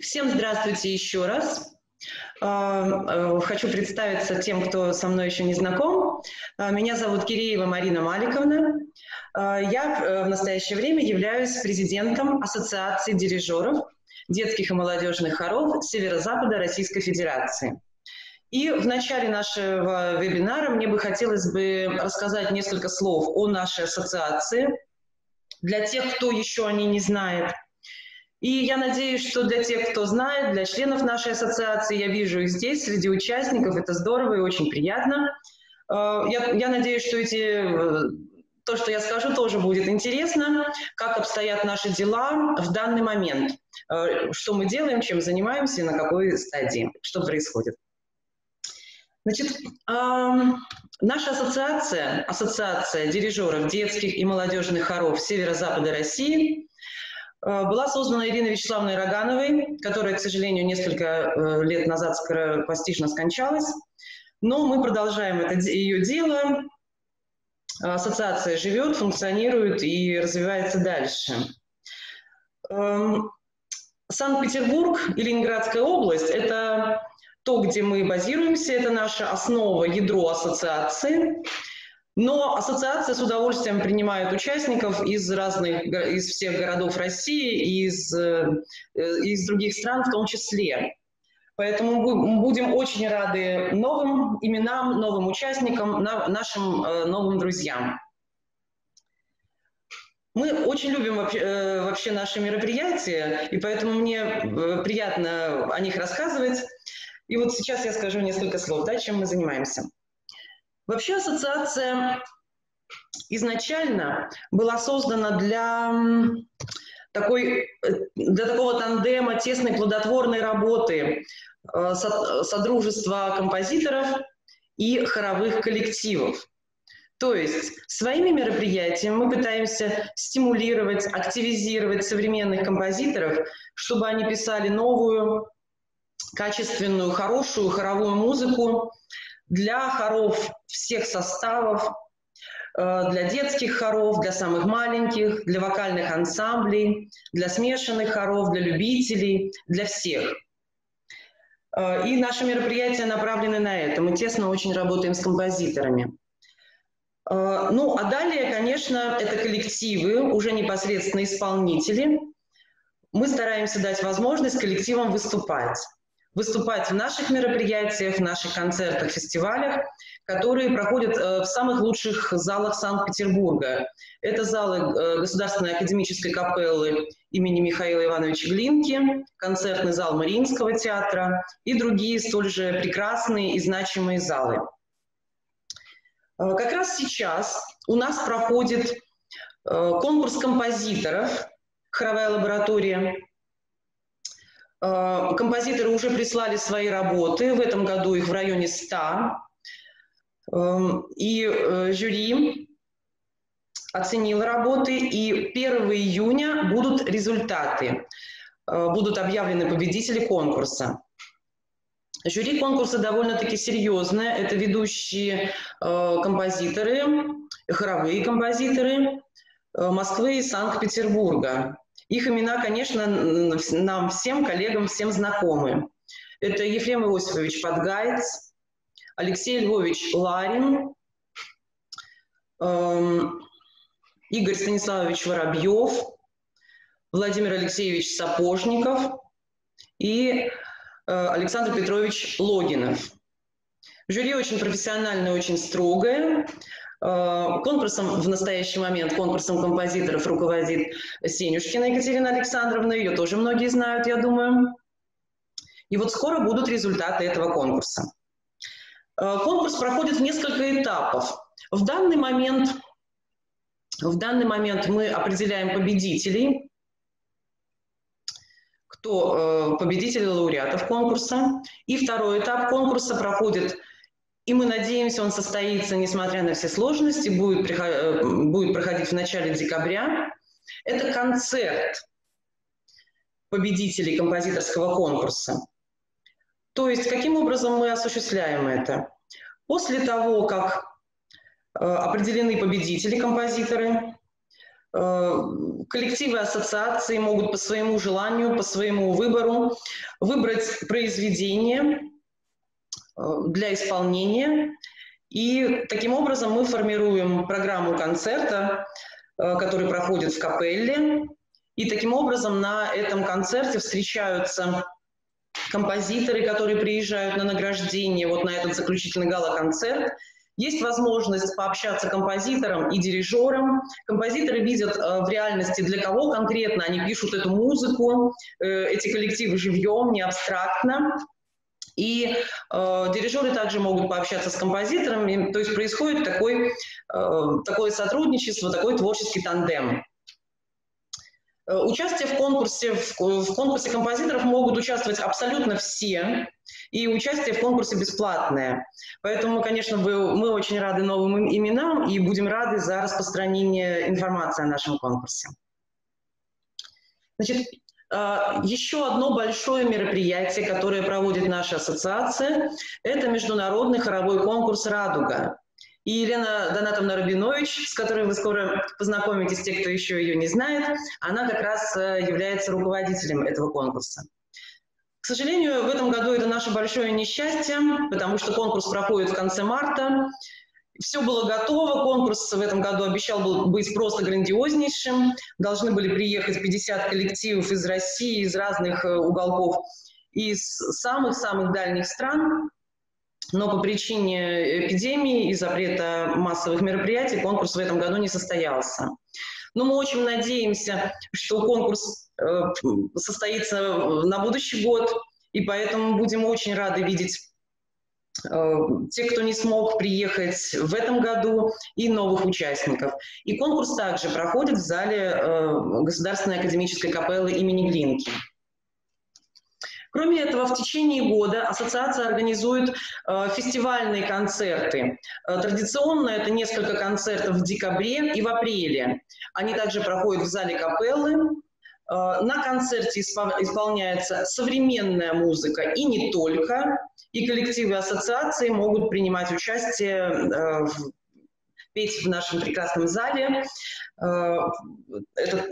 Всем здравствуйте еще раз. А, э, хочу представиться тем, кто со мной еще не знаком. А, меня зовут Киреева Марина Маликовна. А, я э, в настоящее время являюсь президентом Ассоциации дирижеров детских и молодежных хоров Северо-Запада Российской Федерации. И в начале нашего вебинара мне бы хотелось бы рассказать несколько слов о нашей ассоциации для тех, кто еще о ней не знает – и я надеюсь, что для тех, кто знает, для членов нашей ассоциации, я вижу их здесь, среди участников, это здорово и очень приятно. Э, я, я надеюсь, что эти, э, то, что я скажу, тоже будет интересно, как обстоят наши дела в данный момент, э, что мы делаем, чем занимаемся, на какой стадии, что происходит. Значит, наша ассоциация, ассоциация дирижеров детских и молодежных хоров Северо-Запада России – была создана Ириной Вячеславной Рогановой, которая, к сожалению, несколько э, лет назад скоропостижно скончалась. Но мы продолжаем это ее дело. Ассоциация живет, функционирует и развивается дальше. Эм, Санкт-Петербург и Ленинградская область – это то, где мы базируемся, это наша основа, ядро ассоциации – но ассоциация с удовольствием принимает участников из разных, из всех городов России, из, э, из других стран в том числе. Поэтому мы будем очень рады новым именам, новым участникам, нашим э, новым друзьям. Мы очень любим э, вообще наши мероприятия, и поэтому мне приятно о них рассказывать. И вот сейчас я скажу несколько слов, да, чем мы занимаемся. Вообще ассоциация изначально была создана для такой, для такого тандема тесной плодотворной работы э, содружества композиторов и хоровых коллективов. То есть своими мероприятиями мы пытаемся стимулировать, активизировать современных композиторов, чтобы они писали новую, качественную, хорошую хоровую музыку, для хоров всех составов, э, для детских хоров, для самых маленьких, для вокальных ансамблей, для смешанных хоров, для любителей, для всех. Э, и наши мероприятия направлены на это. Мы тесно очень работаем с композиторами. Э, ну, а далее, конечно, это коллективы, уже непосредственно исполнители. Мы стараемся дать возможность коллективам выступать выступать в наших мероприятиях, в наших концертах, фестивалях, которые проходят э, в самых лучших залах Санкт-Петербурга. Это залы э, Государственной академической капеллы имени Михаила Ивановича Глинки, концертный зал Мариинского театра и другие столь же прекрасные и значимые залы. Э, как раз сейчас у нас проходит конкурс композиторов «Хоровая лаборатория», композиторы уже прислали свои работы, в этом году их в районе 100. Эм, и э, жюри оценил работы, и 1 июня будут результаты, э, будут объявлены победители конкурса. Жюри конкурса довольно-таки серьезное. Это ведущие композиторы, хоровые композиторы Москвы и Санкт-Петербурга. Их имена, конечно, нам всем, коллегам, всем знакомы. Это Ефрем Иосифович Подгайц, Алексей Львович Ларин, эм, Игорь Станиславович Воробьев, Владимир Алексеевич Сапожников и э, Александр Петрович Логинов. Жюри очень профессиональное, очень строгое. Э, конкурсом в настоящий момент, конкурсом композиторов руководит Сенюшкина Екатерина Александровна, ее тоже многие знают, я думаю. И вот скоро будут результаты этого конкурса. Э, конкурс проходит в несколько этапов. В данный момент, в данный момент мы определяем победителей, кто э, победители лауреатов конкурса. И второй этап конкурса проходит и мы надеемся, он состоится, несмотря на все сложности, будет, э, будет проходить в начале декабря. Это концерт победителей композиторского конкурса. То есть, каким образом мы осуществляем это? После того, как э, определены победители, композиторы, коллективы ассоциации могут по своему желанию, по своему выбору выбрать произведение для исполнения. И таким образом мы формируем программу концерта, который проходит в капелле. И таким образом на этом концерте встречаются композиторы, которые приезжают на награждение, вот на этот заключительный гала-концерт. Есть возможность пообщаться композитором и дирижером. Композиторы видят э, в реальности, для кого конкретно они пишут эту музыку, э, эти коллективы живьем, не абстрактно. И э, дирижеры также могут пообщаться с композиторами, то есть происходит такой, э, такое сотрудничество, такой творческий тандем. Э, участие в конкурсе, в, конкурсе композиторов могут участвовать абсолютно все, и участие в конкурсе бесплатное. Поэтому, конечно, мы очень рады новым именам и будем рады за распространение информации о нашем конкурсе. Значит, э, еще одно большое мероприятие, которое проводит наша ассоциация, это международный хоровой конкурс «Радуга». И Елена Донатовна Рабинович, с которой вы скоро познакомитесь, те, кто еще ее не знает, она как раз э, является руководителем этого конкурса. К сожалению, в этом году это наше большое несчастье, потому что конкурс проходит в конце марта. Все было готово, конкурс в этом году обещал быть просто грандиознейшим. Должны были приехать 50 коллективов из России, из разных э, уголков, из самых-самых дальних стран но по причине эпидемии и запрета массовых мероприятий конкурс в этом году не состоялся. Но мы очень надеемся, что конкурс э, состоится на будущий год, и поэтому будем очень рады видеть э, тех, кто не смог приехать в этом году, и новых участников. И конкурс также проходит в зале э, Государственной академической капеллы имени Глинки. Кроме этого, в течение года ассоциация организует э, фестивальные концерты. Э, традиционно это несколько концертов в декабре и в апреле. Они также проходят в зале капеллы. Э, на концерте исполняется современная музыка и не только. И коллективы ассоциации могут принимать участие в петь в нашем прекрасном зале. Это,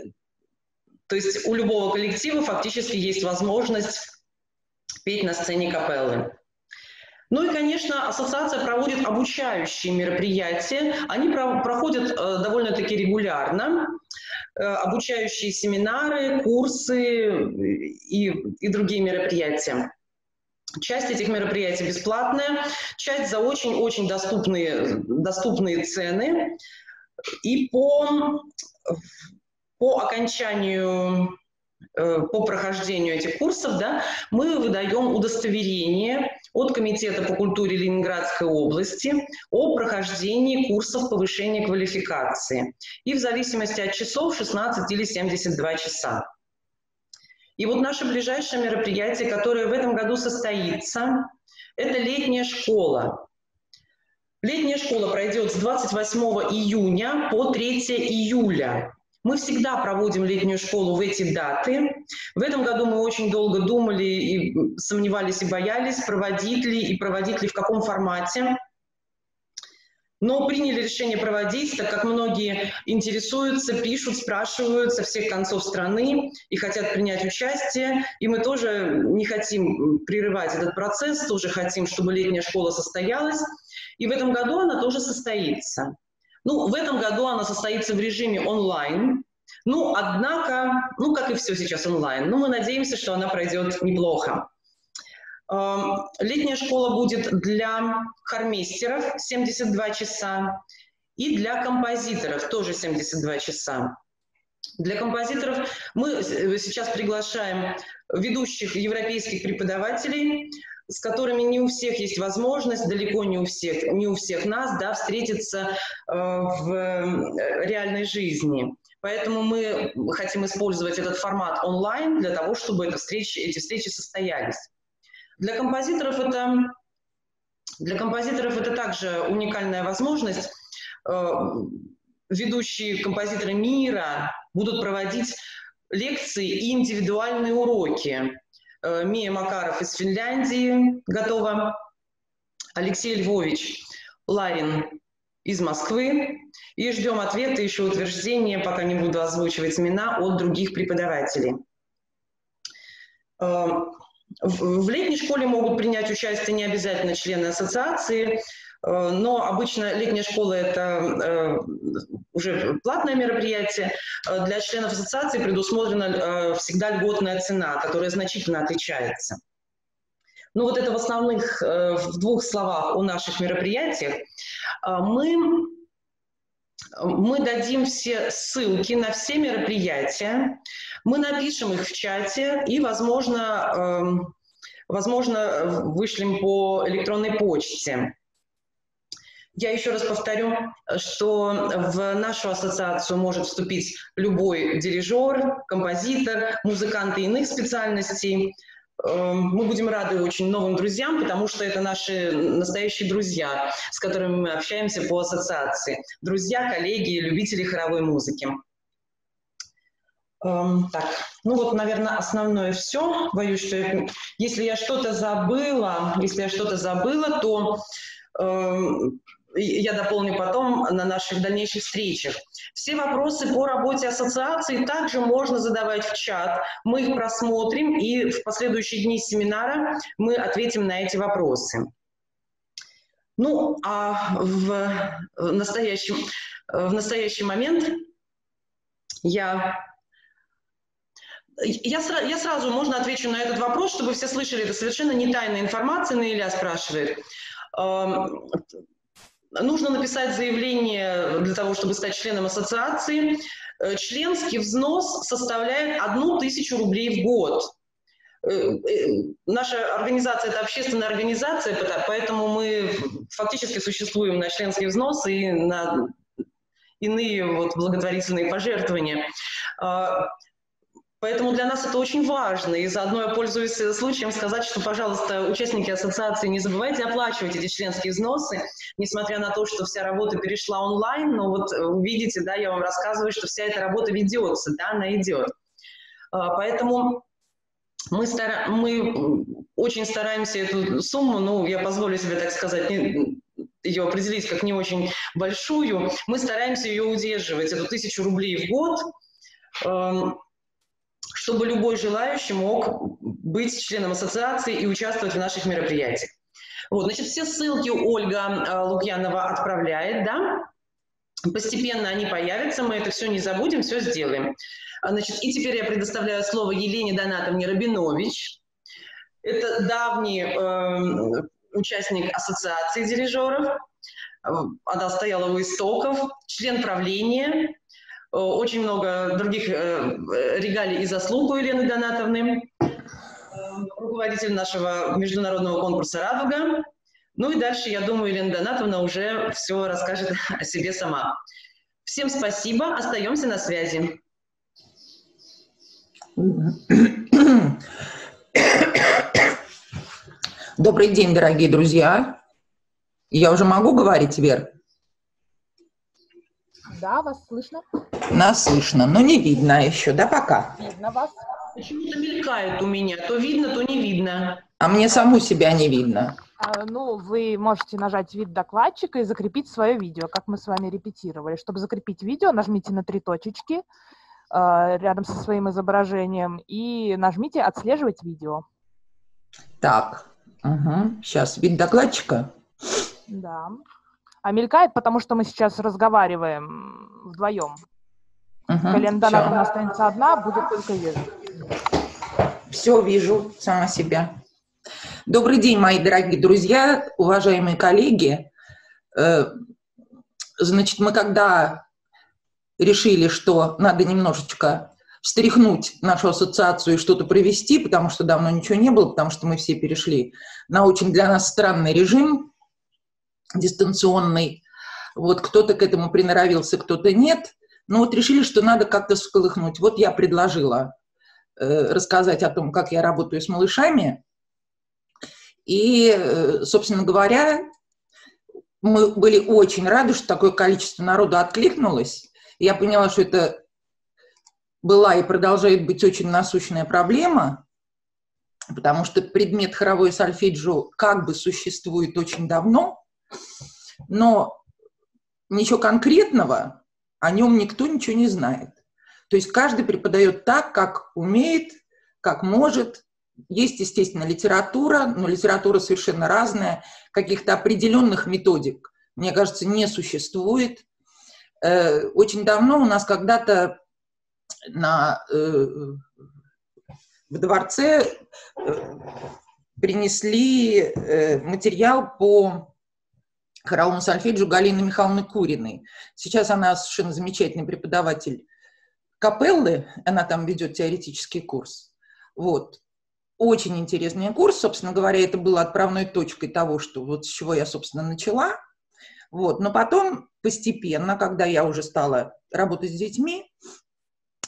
то есть у любого коллектива фактически есть возможность петь на сцене капеллы. Ну и, конечно, ассоциация проводит обучающие мероприятия. Они про проходят э, довольно-таки регулярно. Э, обучающие семинары, курсы и, и другие мероприятия. Часть этих мероприятий бесплатная, часть за очень-очень доступные, доступные цены. И по, по окончанию Э, по прохождению этих курсов, да, мы выдаем удостоверение от Комитета по культуре Ленинградской области о прохождении курсов повышения квалификации. И в зависимости от часов 16 или 72 часа. И вот наше ближайшее мероприятие, которое в этом году состоится, это летняя школа. Летняя школа пройдет с 28 июня по 3 июля. Мы всегда проводим летнюю школу в эти даты. В этом году мы очень долго думали и сомневались и боялись, проводить ли и проводить ли в каком формате. Но приняли решение проводить, так как многие интересуются, пишут, спрашивают со всех концов страны и хотят принять участие. И мы тоже не хотим прерывать этот процесс, тоже хотим, чтобы летняя школа состоялась. И в этом году она тоже состоится. Ну, в этом году она состоится в режиме онлайн. Ну, однако, ну, как и все сейчас онлайн, но мы надеемся, что она пройдет неплохо. Эм, летняя школа будет для хормейстеров 72 часа и для композиторов тоже 72 часа. Для композиторов мы сейчас приглашаем ведущих европейских преподавателей, с которыми не у всех есть возможность, далеко не у всех, не у всех нас, да, встретиться э, в э, реальной жизни. Поэтому мы хотим использовать этот формат онлайн для того, чтобы эти встречи, эти встречи состоялись. Для композиторов это, для композиторов это также уникальная возможность. Э, ведущие композиторы мира будут проводить лекции и индивидуальные уроки. Э, Мия Макаров из Финляндии готова, Алексей Львович Ларин из Москвы. И ждем ответа, еще утверждения, пока не буду озвучивать имена, от других преподавателей. Э, в летней школе могут принять участие не обязательно члены ассоциации, но обычно летняя школа – это уже платное мероприятие. Для членов ассоциации предусмотрена всегда льготная цена, которая значительно отличается. Ну вот это в основных, в двух словах о наших мероприятиях. Мы мы дадим все ссылки на все мероприятия, мы напишем их в чате и, возможно, эм, возможно вышлем по электронной почте. Я еще раз повторю, что в нашу ассоциацию может вступить любой дирижер, композитор, музыканты иных специальностей – Эм, мы будем рады очень новым друзьям, потому что это наши настоящие друзья, с которыми мы общаемся по ассоциации. Друзья, коллеги, любители хоровой музыки. Эм, так, ну вот, наверное, основное все. Боюсь, что я, если я что-то забыла, если я что-то забыла, то эм, я дополню потом на наших дальнейших встречах. Все вопросы по работе ассоциации также можно задавать в чат. Мы их просмотрим, и в последующие дни семинара мы ответим на эти вопросы. Ну, а в настоящем, в настоящий момент я я, я сразу, можно отвечу на этот вопрос, чтобы все слышали, это совершенно не тайная информация, Наиля спрашивает. Нужно написать заявление для того, чтобы стать членом ассоциации. Э, членский взнос составляет одну тысячу рублей в год. Э, э, наша организация – это общественная организация, поэтому мы фактически существуем на членский взнос и на иные вот благотворительные пожертвования. Поэтому для нас это очень важно. И заодно я пользуюсь случаем сказать, что, пожалуйста, участники ассоциации, не забывайте оплачивать эти членские взносы, несмотря на то, что вся работа перешла онлайн. Но вот увидите, да, я вам рассказываю, что вся эта работа ведется, да, она идет. А, поэтому мы, стара... мы очень стараемся эту сумму, ну, я позволю себе так сказать, не, ее определить как не очень большую, мы стараемся ее удерживать, эту тысячу рублей в год, чтобы любой желающий мог быть членом ассоциации и участвовать в наших мероприятиях. Вот, значит, все ссылки Ольга э, Лукьянова отправляет, да, постепенно они появятся, мы это все не забудем, все сделаем. А, значит, и теперь я предоставляю слово Елене Донатовне Рабинович. Это давний э, участник ассоциации дирижеров, э, она стояла у истоков, член правления, очень много других э, регалий и заслуг у Елены Донатовны, э, руководитель нашего международного конкурса «Радуга». Ну и дальше, я думаю, Елена Донатовна уже все расскажет о себе сама. Всем спасибо, остаемся на связи. Добрый день, дорогие друзья. Я уже могу говорить, Вер? Да, вас слышно. Нас слышно, но не видно еще, да, пока? Видно вас. Почему-то мелькает у меня, то видно, то не видно. А мне саму себя не видно. А, ну, вы можете нажать вид докладчика и закрепить свое видео, как мы с вами репетировали. Чтобы закрепить видео, нажмите на три точечки э, рядом со своим изображением и нажмите «Отслеживать видео». Так, угу. сейчас вид докладчика. Да. А мелькает, потому что мы сейчас разговариваем вдвоем. Угу, Календарь у нас останется одна, будет только Вера. Все, вижу сама себя. Добрый день, мои дорогие друзья, уважаемые коллеги. Э, значит, мы когда решили, что надо немножечко встряхнуть нашу ассоциацию и что-то провести, потому что давно ничего не было, потому что мы все перешли на очень для нас странный режим, дистанционный. Вот кто-то к этому приноровился, кто-то нет. Но вот решили, что надо как-то всколыхнуть. Вот я предложила э, рассказать о том, как я работаю с малышами. И, э, собственно говоря, мы были очень рады, что такое количество народу откликнулось. Я поняла, что это была и продолжает быть очень насущная проблема, потому что предмет хоровой сольфеджио как бы существует очень давно, но ничего конкретного о нем никто ничего не знает. То есть каждый преподает так, как умеет, как может. Есть, естественно, литература, но литература совершенно разная. Каких-то определенных методик, мне кажется, не существует. Э, очень давно у нас когда-то на, э, в дворце э, принесли материал по хоровому сольфеджио Галины Михайловны Куриной. Сейчас она совершенно замечательный преподаватель капеллы, она там ведет теоретический курс. Вот. Очень интересный курс, собственно говоря, это было отправной точкой того, что вот с чего я, собственно, начала. Вот. Но потом постепенно, когда я уже стала работать с детьми,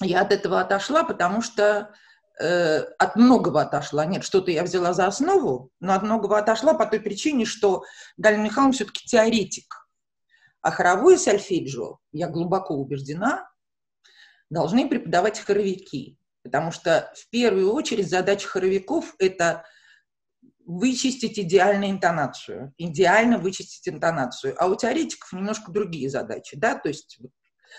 я от этого отошла, потому что э, от многого отошла. Нет, что-то я взяла за основу, но от многого отошла по той причине, что Галина Михайловна все-таки теоретик. А хоровое сольфеджио, я глубоко убеждена, должны преподавать хоровики. Потому что в первую очередь задача хоровиков – это вычистить идеальную интонацию, идеально вычистить интонацию. А у теоретиков немножко другие задачи, да, то есть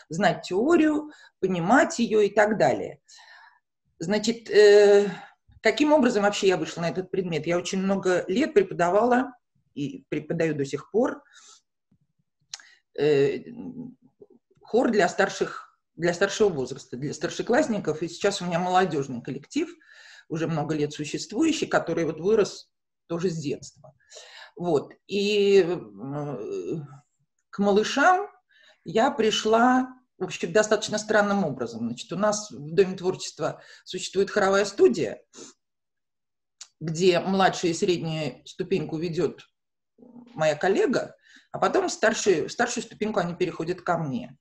знать теорию, понимать ее и так далее. Значит, э, каким образом вообще я вышла на этот предмет? Я очень много лет преподавала и преподаю до сих пор э, хор для старших для старшего возраста, для старшеклассников. И сейчас у меня молодежный коллектив, уже много лет существующий, который вот вырос тоже с детства. Вот. И э, к малышам я пришла в общем, достаточно странным образом. Значит, у нас в Доме творчества существует хоровая студия, где младшая и средняя ступеньку ведет моя коллега, а потом старшую, старшую ступеньку они переходят ко мне.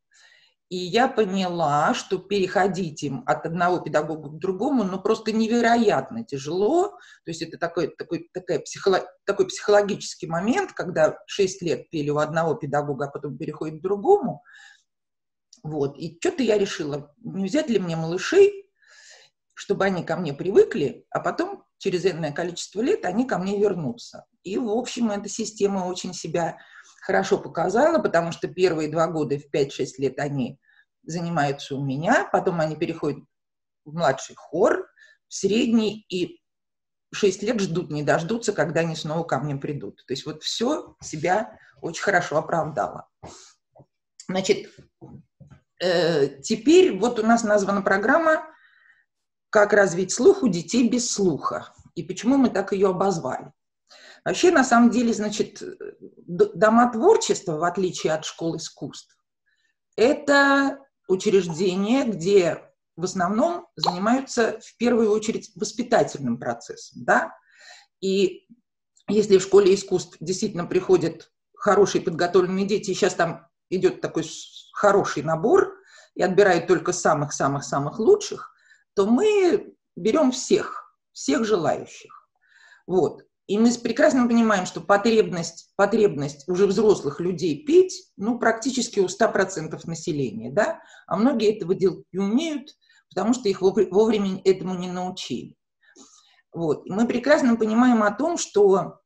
И я поняла, что переходить им от одного педагога к другому, ну, просто невероятно тяжело. То есть это такой, такой, такая психолог, такой психологический момент, когда 6 лет пели у одного педагога, а потом переходит к другому. Вот. И что-то я решила, не взять ли мне малышей, чтобы они ко мне привыкли, а потом через энное количество лет они ко мне вернутся. И, в общем, эта система очень себя хорошо показала, потому что первые два года, в 5-6 лет, они занимаются у меня, потом они переходят в младший хор, в средний, и 6 лет ждут, не дождутся, когда они снова ко мне придут. То есть вот все себя очень хорошо оправдало. Значит, теперь вот у нас названа программа «Как развить слух у детей без слуха». И почему мы так ее обозвали? Вообще, на самом деле, значит, дома творчества, в отличие от школ искусств, это учреждения, где в основном занимаются в первую очередь воспитательным процессом, да, и если в школе искусств действительно приходят хорошие подготовленные дети, и сейчас там идет такой хороший набор, и отбирают только самых-самых-самых лучших, то мы берем всех, всех желающих. Вот. И мы прекрасно понимаем, что потребность, потребность уже взрослых людей петь, ну, практически у 100% населения, да, а многие этого делать не умеют, потому что их вовремя этому не научили. Вот. И мы прекрасно понимаем о том, что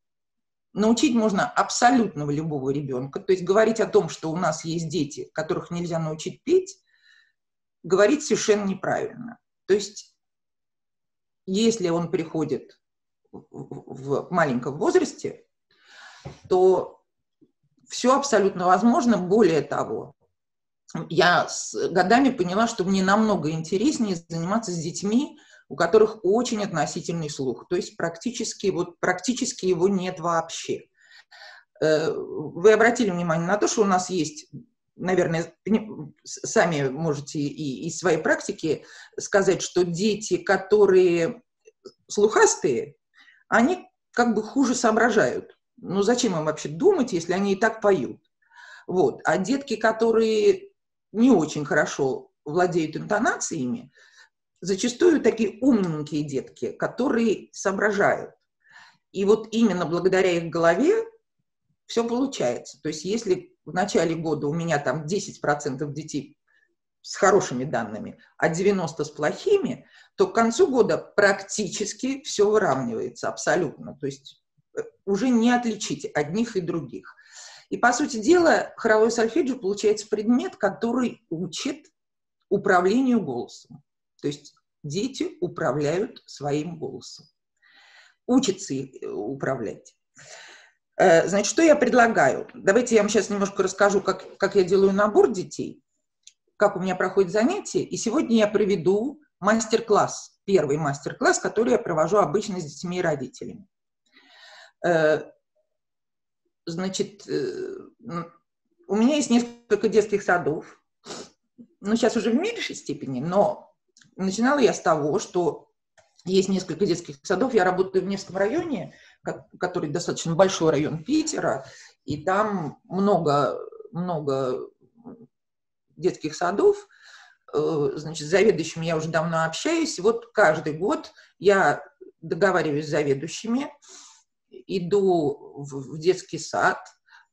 научить можно абсолютно любого ребенка. То есть говорить о том, что у нас есть дети, которых нельзя научить петь, говорить совершенно неправильно. То есть если он приходит в маленьком возрасте, то все абсолютно возможно. Более того, я с годами поняла, что мне намного интереснее заниматься с детьми, у которых очень относительный слух, то есть практически, вот, практически его нет вообще. Э, вы обратили внимание на то, что у нас есть, наверное, сами можете и из своей практики сказать, что дети, которые слухастые, они как бы хуже соображают. Ну зачем им вообще думать, если они и так поют? Вот. А детки, которые не очень хорошо владеют интонациями, зачастую такие умненькие детки, которые соображают. И вот именно благодаря их голове все получается. То есть если в начале года у меня там 10% детей с хорошими данными, а 90 с плохими, то к концу года практически все выравнивается абсолютно. То есть э, уже не отличить одних и других. И, по сути дела, хоровой сольфеджио получается предмет, который учит управлению голосом. То есть дети управляют своим голосом. Учатся э, управлять. Э, значит, что я предлагаю? Давайте я вам сейчас немножко расскажу, как, как я делаю набор детей, как у меня проходит занятие. И сегодня я проведу мастер-класс, первый мастер-класс, который я провожу обычно с детьми и родителями. Э, значит, у меня есть несколько детских садов, ну, сейчас уже в меньшей степени, но начинала я с того, что есть несколько детских садов. Я работаю в Невском районе, который достаточно большой район Питера, и там много, много детских садов. Э, значит, с заведующими я уже давно общаюсь. Вот каждый год я договариваюсь с заведующими, иду в детский сад,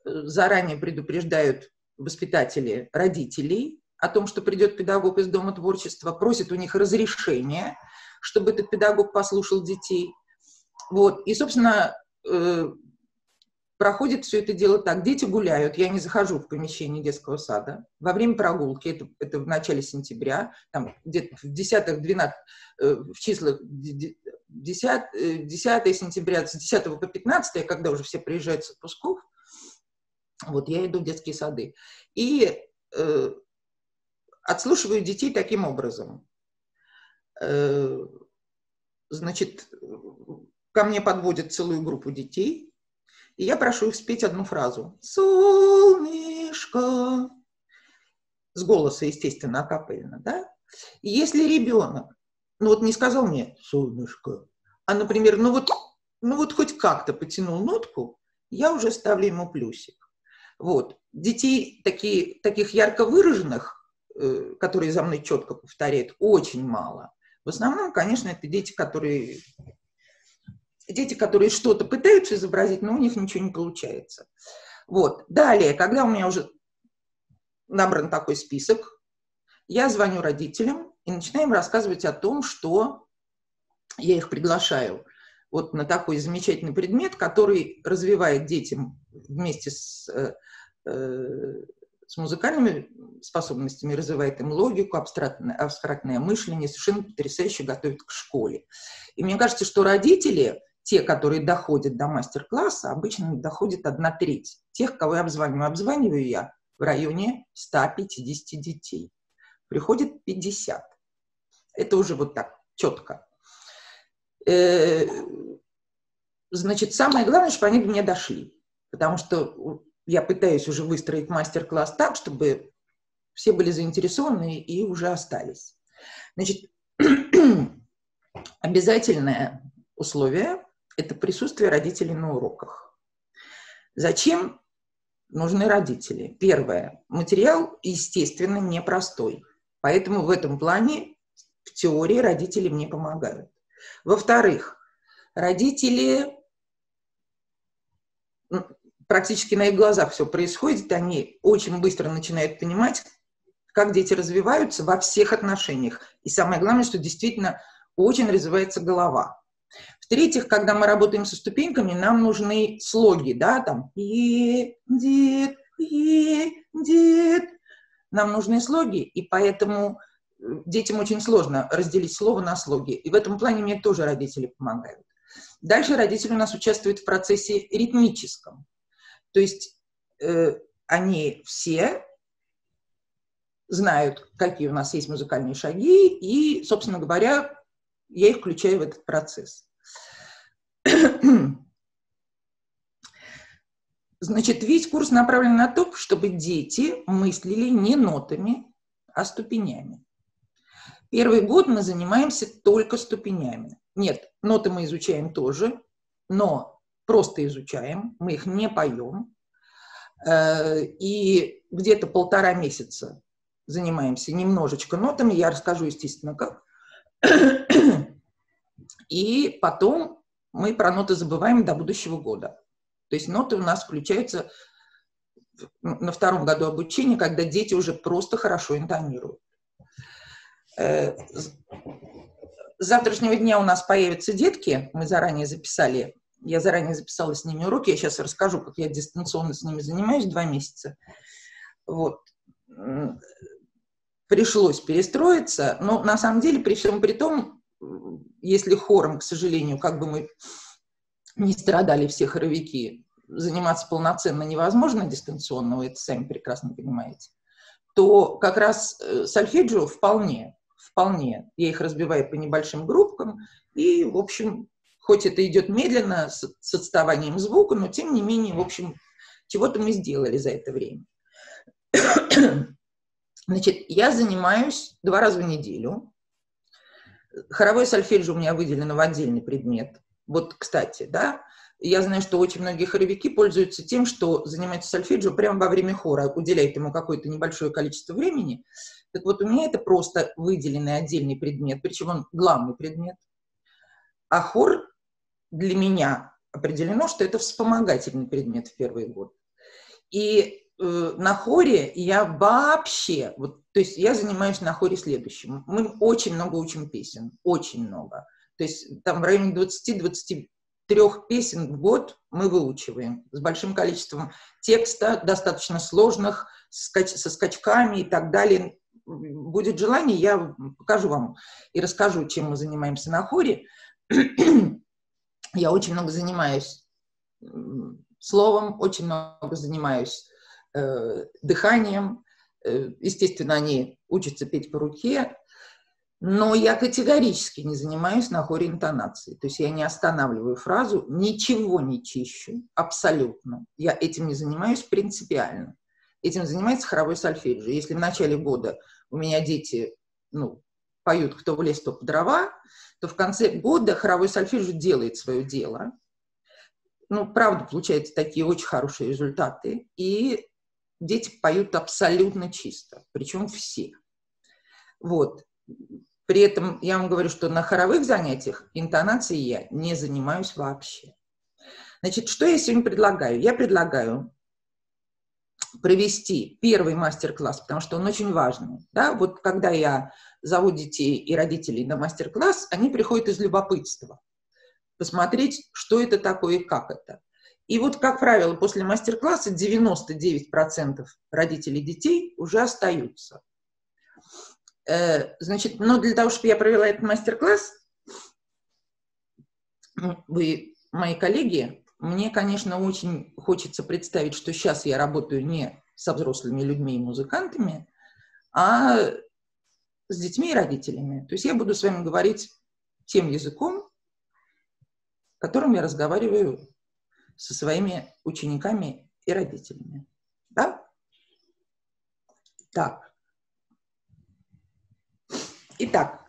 э, заранее предупреждают воспитатели родителей, о том, что придет педагог из Дома творчества, просит у них разрешения, чтобы этот педагог послушал детей. Вот. И, собственно, э, проходит все это дело так. Дети гуляют, я не захожу в помещение детского сада. Во время прогулки, это, это в начале сентября, там где-то в десятых, двенадцатых, э, в числах 10, 10 сентября, с 10 по 15, когда уже все приезжают с отпусков, вот я иду в детские сады. И э, отслушиваю детей таким образом. Э, значит, ко мне подводят целую группу детей, и я прошу их спеть одну фразу. Солнышко. С голоса, естественно, акапельно, да? И если ребенок, ну вот не сказал мне солнышко, а, например, ну вот, ну вот хоть как-то потянул нотку, я уже ставлю ему плюсик. Вот. Детей такие, таких ярко выраженных которые за мной четко повторяют, очень мало. В основном, конечно, это дети, которые дети, которые что-то пытаются изобразить, но у них ничего не получается. Вот. Далее, когда у меня уже набран такой список, я звоню родителям и начинаю им рассказывать о том, что я их приглашаю вот на такой замечательный предмет, который развивает детям вместе с э, э с музыкальными способностями, развивает им логику, абстрактное, абстрактное мышление, совершенно потрясающе готовит к школе. И мне кажется, что родители, те, которые доходят до мастер-класса, обычно доходят одна треть. Тех, кого я обзваниваю. Обзваниваю я в районе 150 детей. Приходит 50. Это уже вот так, четко. Э, значит, самое главное, чтобы они до меня дошли. Потому что я пытаюсь уже выстроить мастер-класс так, чтобы все были заинтересованы и уже остались. Значит, обязательное условие – это присутствие родителей на уроках. Зачем нужны родители? Первое. Материал, естественно, непростой. Поэтому в этом плане в теории родители мне помогают. Во-вторых, родители практически на их глазах все происходит, они очень быстро начинают понимать, как дети развиваются во всех отношениях. И самое главное, что действительно очень развивается голова. В-третьих, когда мы работаем со ступеньками, нам нужны слоги, да, там е, дед, е, дед. Нам нужны слоги, и поэтому э, детям очень сложно разделить слово на слоги. И в этом плане мне тоже родители помогают. Дальше родители у нас участвуют в процессе ритмическом. То есть э, они все знают, какие у нас есть музыкальные шаги, и, собственно говоря, я их включаю в этот процесс. Значит, весь курс направлен на то, чтобы дети мыслили не нотами, а ступенями. Первый год мы занимаемся только ступенями. Нет, ноты мы изучаем тоже, но просто изучаем, мы их не поем, э, и где-то полтора месяца занимаемся немножечко нотами, я расскажу, естественно, как. И потом мы про ноты забываем до будущего года. То есть ноты у нас включаются на втором году обучения, когда дети уже просто хорошо интонируют. Э, с завтрашнего дня у нас появятся детки, мы заранее записали Я заранее записала с ними уроки, я сейчас расскажу, как я дистанционно с ними занимаюсь два месяца. Вот. Пришлось перестроиться, но на самом деле при всем при том, если хором, к сожалению, как бы мы не страдали все хоровики, заниматься полноценно невозможно дистанционно, вы это сами прекрасно понимаете, то как раз э, сольфеджио вполне, вполне. Я их разбиваю по небольшим группкам, и, в общем, хоть это идет медленно, с, с отставанием звука, но тем не менее, в общем, чего-то мы сделали за это время. Значит, я занимаюсь два раза в неделю. Хоровой сольфеджио у меня выделено в отдельный предмет. Вот, кстати, да, я знаю, что очень многие хоровики пользуются тем, что занимаются сольфеджио прямо во время хора, уделяют ему какое-то небольшое количество времени. Так вот, у меня это просто выделенный отдельный предмет, причем он главный предмет. А хор для меня определено, что это вспомогательный предмет в первый год. И э, на хоре я вообще, вот, то есть я занимаюсь на хоре следующим. Мы очень много учим песен, очень много. То есть там в районе 20-23 песен в год мы выучиваем с большим количеством текста, достаточно сложных, со скачками и так далее. Будет желание, я покажу вам и расскажу, чем мы занимаемся на хоре. я очень много занимаюсь словом, очень много занимаюсь дыханием. Э, естественно, они учатся петь по руке, но я категорически не занимаюсь на хоре интонации. То есть я не останавливаю фразу, ничего не чищу, абсолютно. Я этим не занимаюсь принципиально. Этим занимается хоровой сольфеджио. Если в начале года у меня дети ну, поют «Кто в лес, то по дрова», то в конце года хоровой сольфеджио делает свое дело. Ну, правда, получаются такие очень хорошие результаты. И дети поют абсолютно чисто, причем все. Вот. При этом я вам говорю, что на хоровых занятиях интонацией я не занимаюсь вообще. Значит, что я сегодня предлагаю? Я предлагаю провести первый мастер-класс, потому что он очень важный. Да? Вот когда я зову детей и родителей на мастер-класс, они приходят из любопытства, посмотреть, что это такое и как это. И вот, как правило, после мастер-класса 99% родителей детей уже остаются. Э, значит, но для того, чтобы я провела этот мастер-класс, вы, мои коллеги, мне, конечно, очень хочется представить, что сейчас я работаю не со взрослыми людьми и музыкантами, а с детьми и родителями. То есть я буду с вами говорить тем языком, которым я разговариваю со своими учениками и родителями. Да? Так. Итак,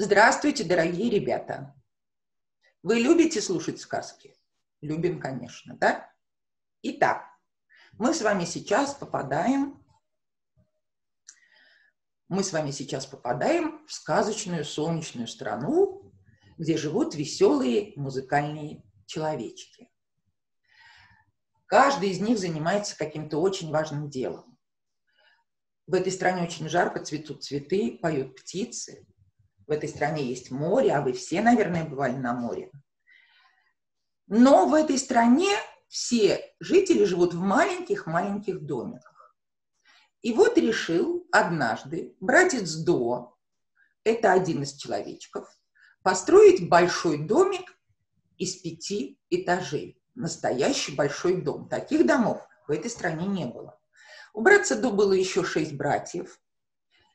Здравствуйте, дорогие ребята! Вы любите слушать сказки? Любим, конечно, да? Итак, мы с вами сейчас попадаем мы с вами сейчас попадаем в сказочную солнечную страну, где живут веселые музыкальные человечки. Каждый из них занимается каким-то очень важным делом. В этой стране очень жарко, цветут цветы, поют птицы, в этой стране есть море, а вы все, наверное, бывали на море. Но в этой стране все жители живут в маленьких-маленьких домиках. И вот решил однажды братец До, это один из человечков, построить большой домик из пяти этажей. Настоящий большой дом. Таких домов в этой стране не было. У братца До было еще шесть братьев.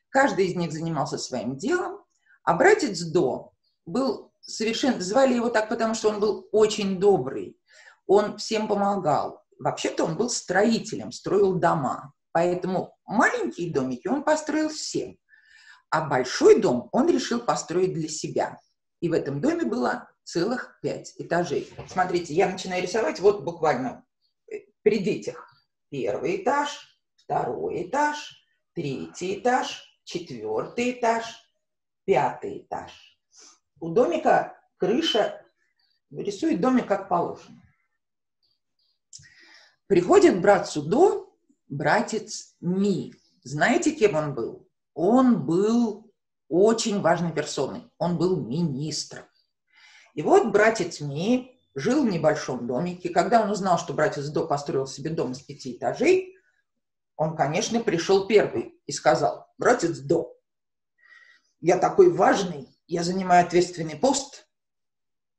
Каждый из них занимался своим делом, а братец До был совершенно... Звали его так, потому что он был очень добрый. Он всем помогал. Вообще-то он был строителем, строил дома. Поэтому маленькие домики он построил всем. А большой дом он решил построить для себя. И в этом доме было целых пять этажей. Смотрите, я начинаю рисовать вот буквально э, при детях. Первый этаж, второй этаж, третий этаж, четвертый этаж, пятый этаж. У домика крыша, рисует домик как положено. Приходит братцу до братец Ми. Знаете, кем он был? Он был очень важной персоной. Он был министром. И вот братец Ми жил в небольшом домике. Когда он узнал, что братец До построил себе дом из пяти этажей, он, конечно, пришел первый и сказал, братец До, я такой важный, я занимаю ответственный пост,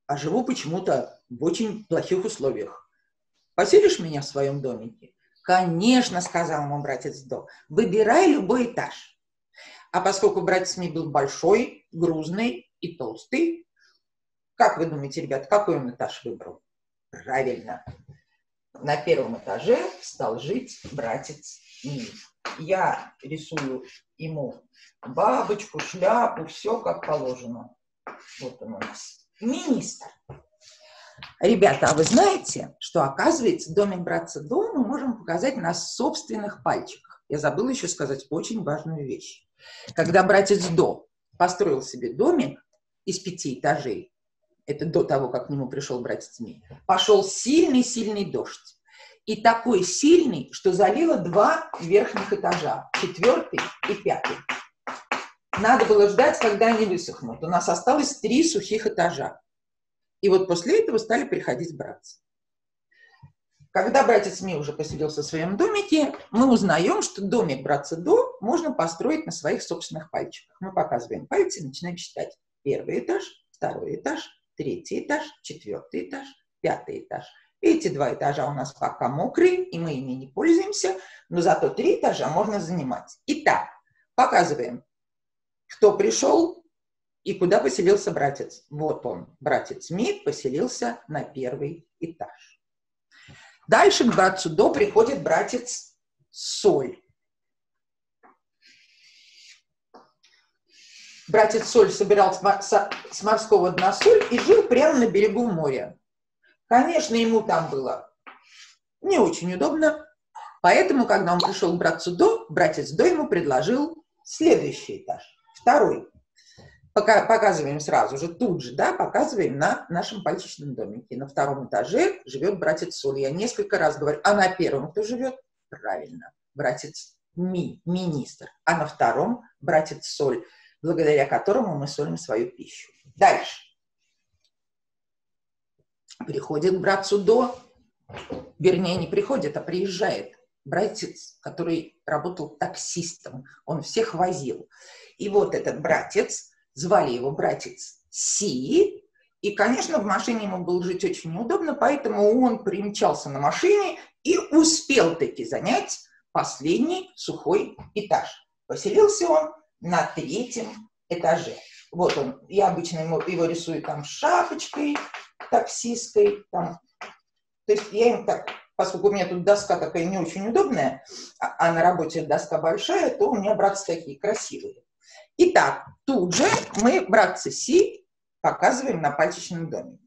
а живу почему-то в очень плохих условиях. Поселишь меня в своем домике? Конечно, сказал ему братец До, выбирай любой этаж. А поскольку братец Ми был большой, грузный и толстый, как вы думаете, ребят, какой он этаж выбрал? Правильно. На первом этаже стал жить братец Ми. Я рисую ему бабочку, шляпу, все как положено. Вот он у нас. Министр. Ребята, а вы знаете, что оказывается домик братца До мы можем показать на собственных пальчиках. Я забыла еще сказать очень важную вещь. Когда братец До построил себе домик из пяти этажей, это до того, как к нему пришел братец Ми, пошел сильный-сильный дождь. И такой сильный, что залило два верхних этажа, четвертый и пятый. Надо было ждать, когда они высохнут. У нас осталось три сухих этажа. И вот после этого стали приходить братцы. Когда братец Ми уже поселился в своем домике, мы узнаем, что домик братца До можно построить на своих собственных пальчиках. Мы показываем пальцы и начинаем считать. Первый этаж, второй этаж, третий этаж, четвертый этаж, пятый этаж. Эти два этажа у нас пока мокрые, и мы ими не пользуемся, но зато три этажа можно занимать. Итак, показываем кто пришел и куда поселился братец. Вот он, братец Мид, поселился на первый этаж. Дальше к братцу До приходит братец Соль. Братец Соль собирал с морского дна соль и жил прямо на берегу моря. Конечно, ему там было не очень удобно, поэтому, когда он пришел к братцу До, братец До ему предложил следующий этаж. Второй. Пока, показываем сразу же, тут же, да, показываем на нашем пальчичном домике. На втором этаже живет братец Соль. Я несколько раз говорю, а на первом кто живет? Правильно, братец Ми, министр. А на втором братец Соль, благодаря которому мы солим свою пищу. Дальше. Приходит к братцу До, вернее, не приходит, а приезжает братец, который работал таксистом. Он всех возил. И вот этот братец, звали его братец Си, и, конечно, в машине ему было жить очень неудобно, поэтому он примчался на машине и успел таки занять последний сухой этаж. Поселился он на третьем этаже. Вот он, я обычно ему, его рисую там шапочкой таксистской, там, то есть я им так поскольку у меня тут доска такая не очень удобная, а, а на работе доска большая, то у меня братцы такие красивые. Итак, тут же мы братцы Си показываем на пальчичном доме.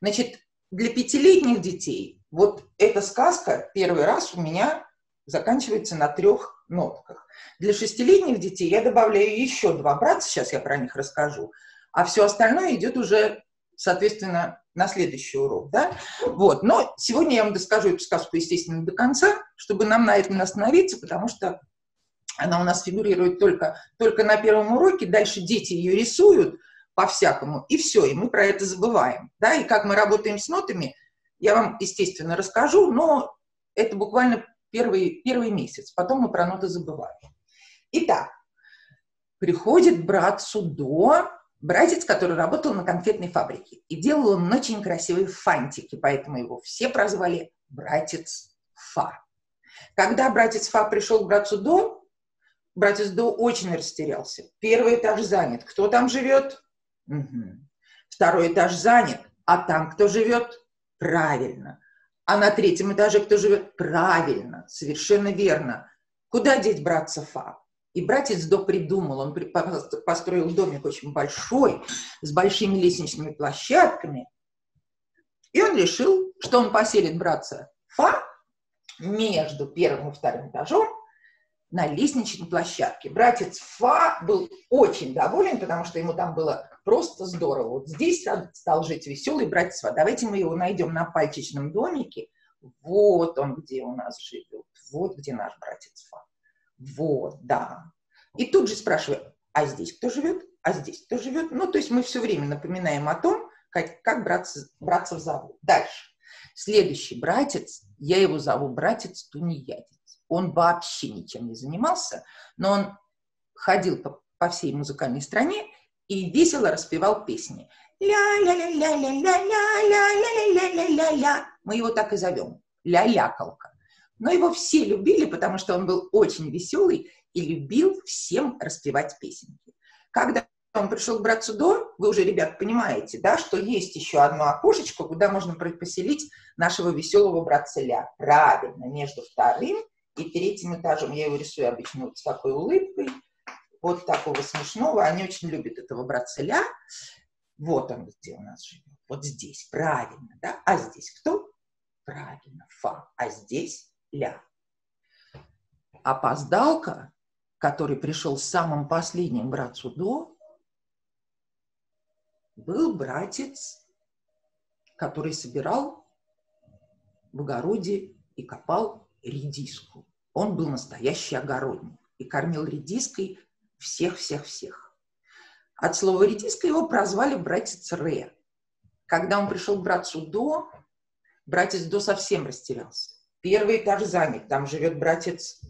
Значит, для пятилетних детей вот эта сказка первый раз у меня заканчивается на трех нотках. Для шестилетних детей я добавляю еще два братца, сейчас я про них расскажу, а все остальное идет уже, соответственно, на следующий урок, да? Вот, но сегодня я вам доскажу эту сказку, естественно, до конца, чтобы нам на этом остановиться, потому что она у нас фигурирует только, только на первом уроке, дальше дети ее рисуют по-всякому, и все, и мы про это забываем, да? И как мы работаем с нотами, я вам, естественно, расскажу, но это буквально первый, первый месяц, потом мы про ноты забываем. Итак, приходит брат Судо, братец, который работал на конфетной фабрике. И делал он очень красивые фантики, поэтому его все прозвали братец Фа. Когда братец Фа пришел к братцу До, братец До очень растерялся. Первый этаж занят. Кто там живет? Угу. Второй этаж занят. А там кто живет? Правильно. А на третьем этаже кто живет? Правильно. Совершенно верно. Куда деть братца Фа? И братец До придумал, он построил домик очень большой, с большими лестничными площадками. И он решил, что он поселит братца Фа между первым и вторым этажом на лестничной площадке. Братец Фа был очень доволен, потому что ему там было просто здорово. Вот здесь стал жить веселый братец Фа. Давайте мы его найдем на пальчичном домике. Вот он где у нас живет. Вот где наш братец Фа. Вот, да. И тут же спрашиваю, а здесь кто живет? А здесь кто живет? Ну, то есть мы все время напоминаем о том, как, как братцы, братцев зовут. Дальше. Следующий братец, я его зову братец Тунеядец. Он вообще ничем не занимался, но он ходил по, по всей музыкальной стране и весело распевал песни. Ля-ля-ля-ля-ля-ля-ля-ля-ля-ля-ля-ля-ля. Мы его так и зовем. Ля-лякалка. Но его все любили, потому что он был очень веселый и любил всем распевать песенки. Когда он пришел к братцу До, вы уже, ребят, понимаете, да, что есть еще одно окошечко, куда можно поселить нашего веселого братца Ля. Правильно, между вторым и третьим этажом. Я его рисую обычно вот с такой улыбкой, вот такого смешного. Они очень любят этого братца Ля. Вот он где у нас живет. Вот здесь, правильно, да? А здесь кто? Правильно, Фа. А здесь Ля. Опоздалка, который пришел самым последним братцу До, был братец, который собирал в огороде и копал редиску. Он был настоящий огородник и кормил редиской всех-всех-всех. От слова редиска его прозвали братец Ре. Когда он пришел к братцу До, братец До совсем растерялся. Первый этаж занят, там живет братец.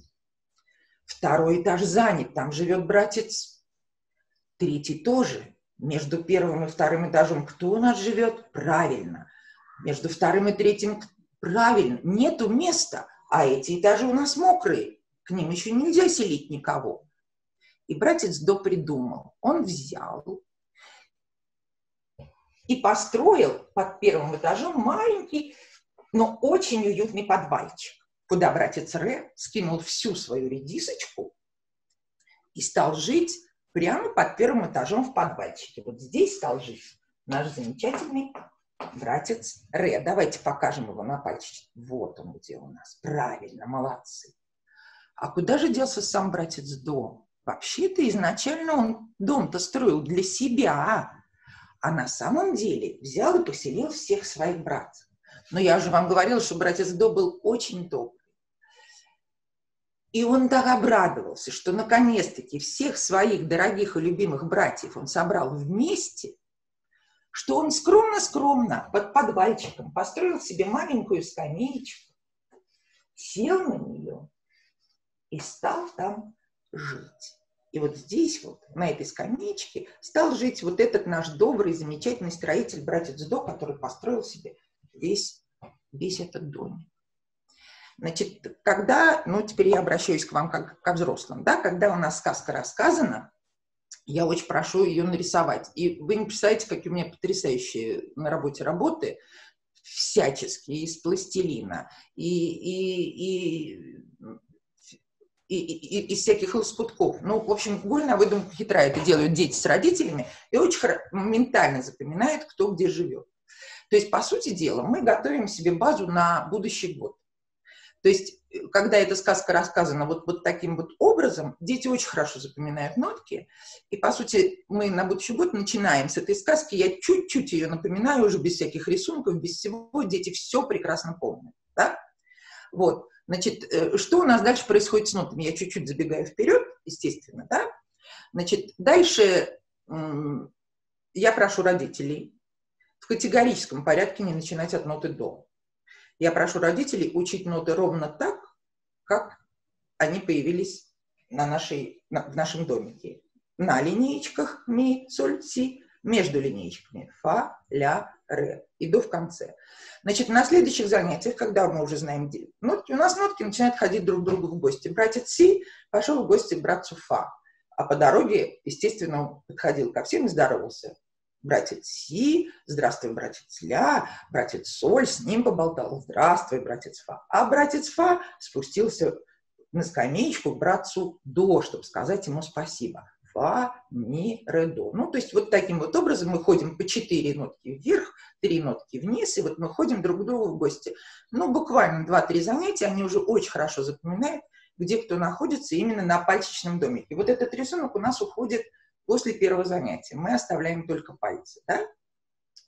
Второй этаж занят, там живет братец. Третий тоже. Между первым и вторым этажом кто у нас живет? Правильно. Между вторым и третьим правильно. Нету места, а эти этажи у нас мокрые. К ним еще нельзя селить никого. И братец До придумал. Он взял и построил под первым этажом маленький, но очень уютный подвальчик, куда братец Ре скинул всю свою редисочку и стал жить прямо под первым этажом в подвальчике. Вот здесь стал жить наш замечательный братец Ре. Давайте покажем его на пальчике. Вот он где у нас. Правильно, молодцы. А куда же делся сам братец До? Вообще-то изначально он дом-то строил для себя, а на самом деле взял и поселил всех своих братьев. Но я уже вам говорила, что братец До был очень добрый. И он так обрадовался, что наконец-таки всех своих дорогих и любимых братьев он собрал вместе, что он скромно-скромно под подвальчиком построил себе маленькую скамеечку, сел на нее и стал там жить. И вот здесь вот, на этой скамеечке, стал жить вот этот наш добрый, замечательный строитель, братец До, который построил себе весь, весь этот домик. Значит, когда, ну, теперь я обращаюсь к вам как к взрослым, да, когда у нас сказка рассказана, я очень прошу ее нарисовать. И вы не представляете, какие у меня потрясающие на работе работы, всяческие, из пластилина, и, и, и и, и, из всяких лоскутков. Ну, в общем, вольно выдумка хитрая это делают дети с родителями и очень ментально запоминают, кто где живет. То есть, по сути дела, мы готовим себе базу на будущий год. То есть, э, когда эта сказка рассказана вот, вот таким вот образом, дети очень хорошо запоминают нотки. И, по сути, мы на будущий год начинаем с этой сказки. Я чуть-чуть ее напоминаю уже без всяких рисунков, без всего. Дети все прекрасно помнят. Да? Вот. Значит, э, что у нас дальше происходит с нотами? Я чуть-чуть забегаю вперед, естественно, да? Значит, дальше я прошу родителей в категорическом порядке не начинать от ноты до. Я прошу родителей учить ноты ровно так, как они появились на нашей, на, в нашем домике. На линеечках ми, соль, си, между линеечками фа, ля, ре и до в конце. Значит, на следующих занятиях, когда мы уже знаем нотки, у нас нотки начинают ходить друг к другу в гости. Братец Си пошел в гости к братцу Фа, а по дороге, естественно, подходил ко всем и здоровался. Братец Си, здравствуй, братец Ля, братец Соль, с ним поболтал, здравствуй, братец Фа. А братец Фа спустился на скамеечку к братцу До, чтобы сказать ему спасибо фа, ми, ре, до. Ну, то есть вот таким вот образом мы ходим по четыре нотки вверх, три нотки вниз, и вот мы ходим друг к другу в гости. Ну, буквально два-три занятия, они уже очень хорошо запоминают, где кто находится именно на пальчичном домике. Вот этот рисунок у нас уходит после первого занятия. Мы оставляем только пальцы, да?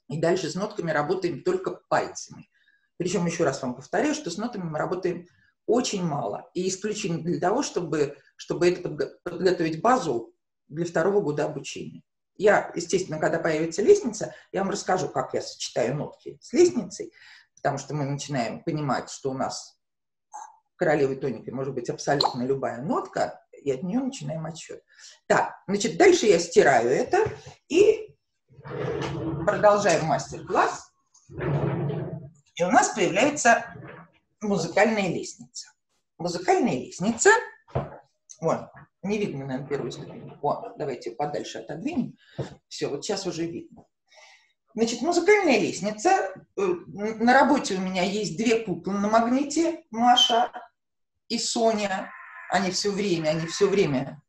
И дальше с нотками работаем только пальцами. Причем еще раз вам повторяю, что с нотами мы работаем очень мало. И исключительно для того, чтобы, чтобы это подго- подготовить базу для второго года обучения. Я, естественно, когда появится лестница, я вам расскажу, как я сочетаю нотки с лестницей, потому что мы начинаем понимать, что у нас королевой тоникой может быть абсолютно любая нотка, и от нее начинаем отсчет. Так, значит, дальше я стираю это и продолжаем мастер-класс. И у нас появляется музыкальная лестница. Музыкальная лестница, вот, не видно, наверное, первую ступень. Вот, давайте подальше отодвинем. Все, вот сейчас уже видно. Значит, музыкальная лестница. Э, на работе у меня есть две куклы на магните, Маша и Соня. Они все время, они все время,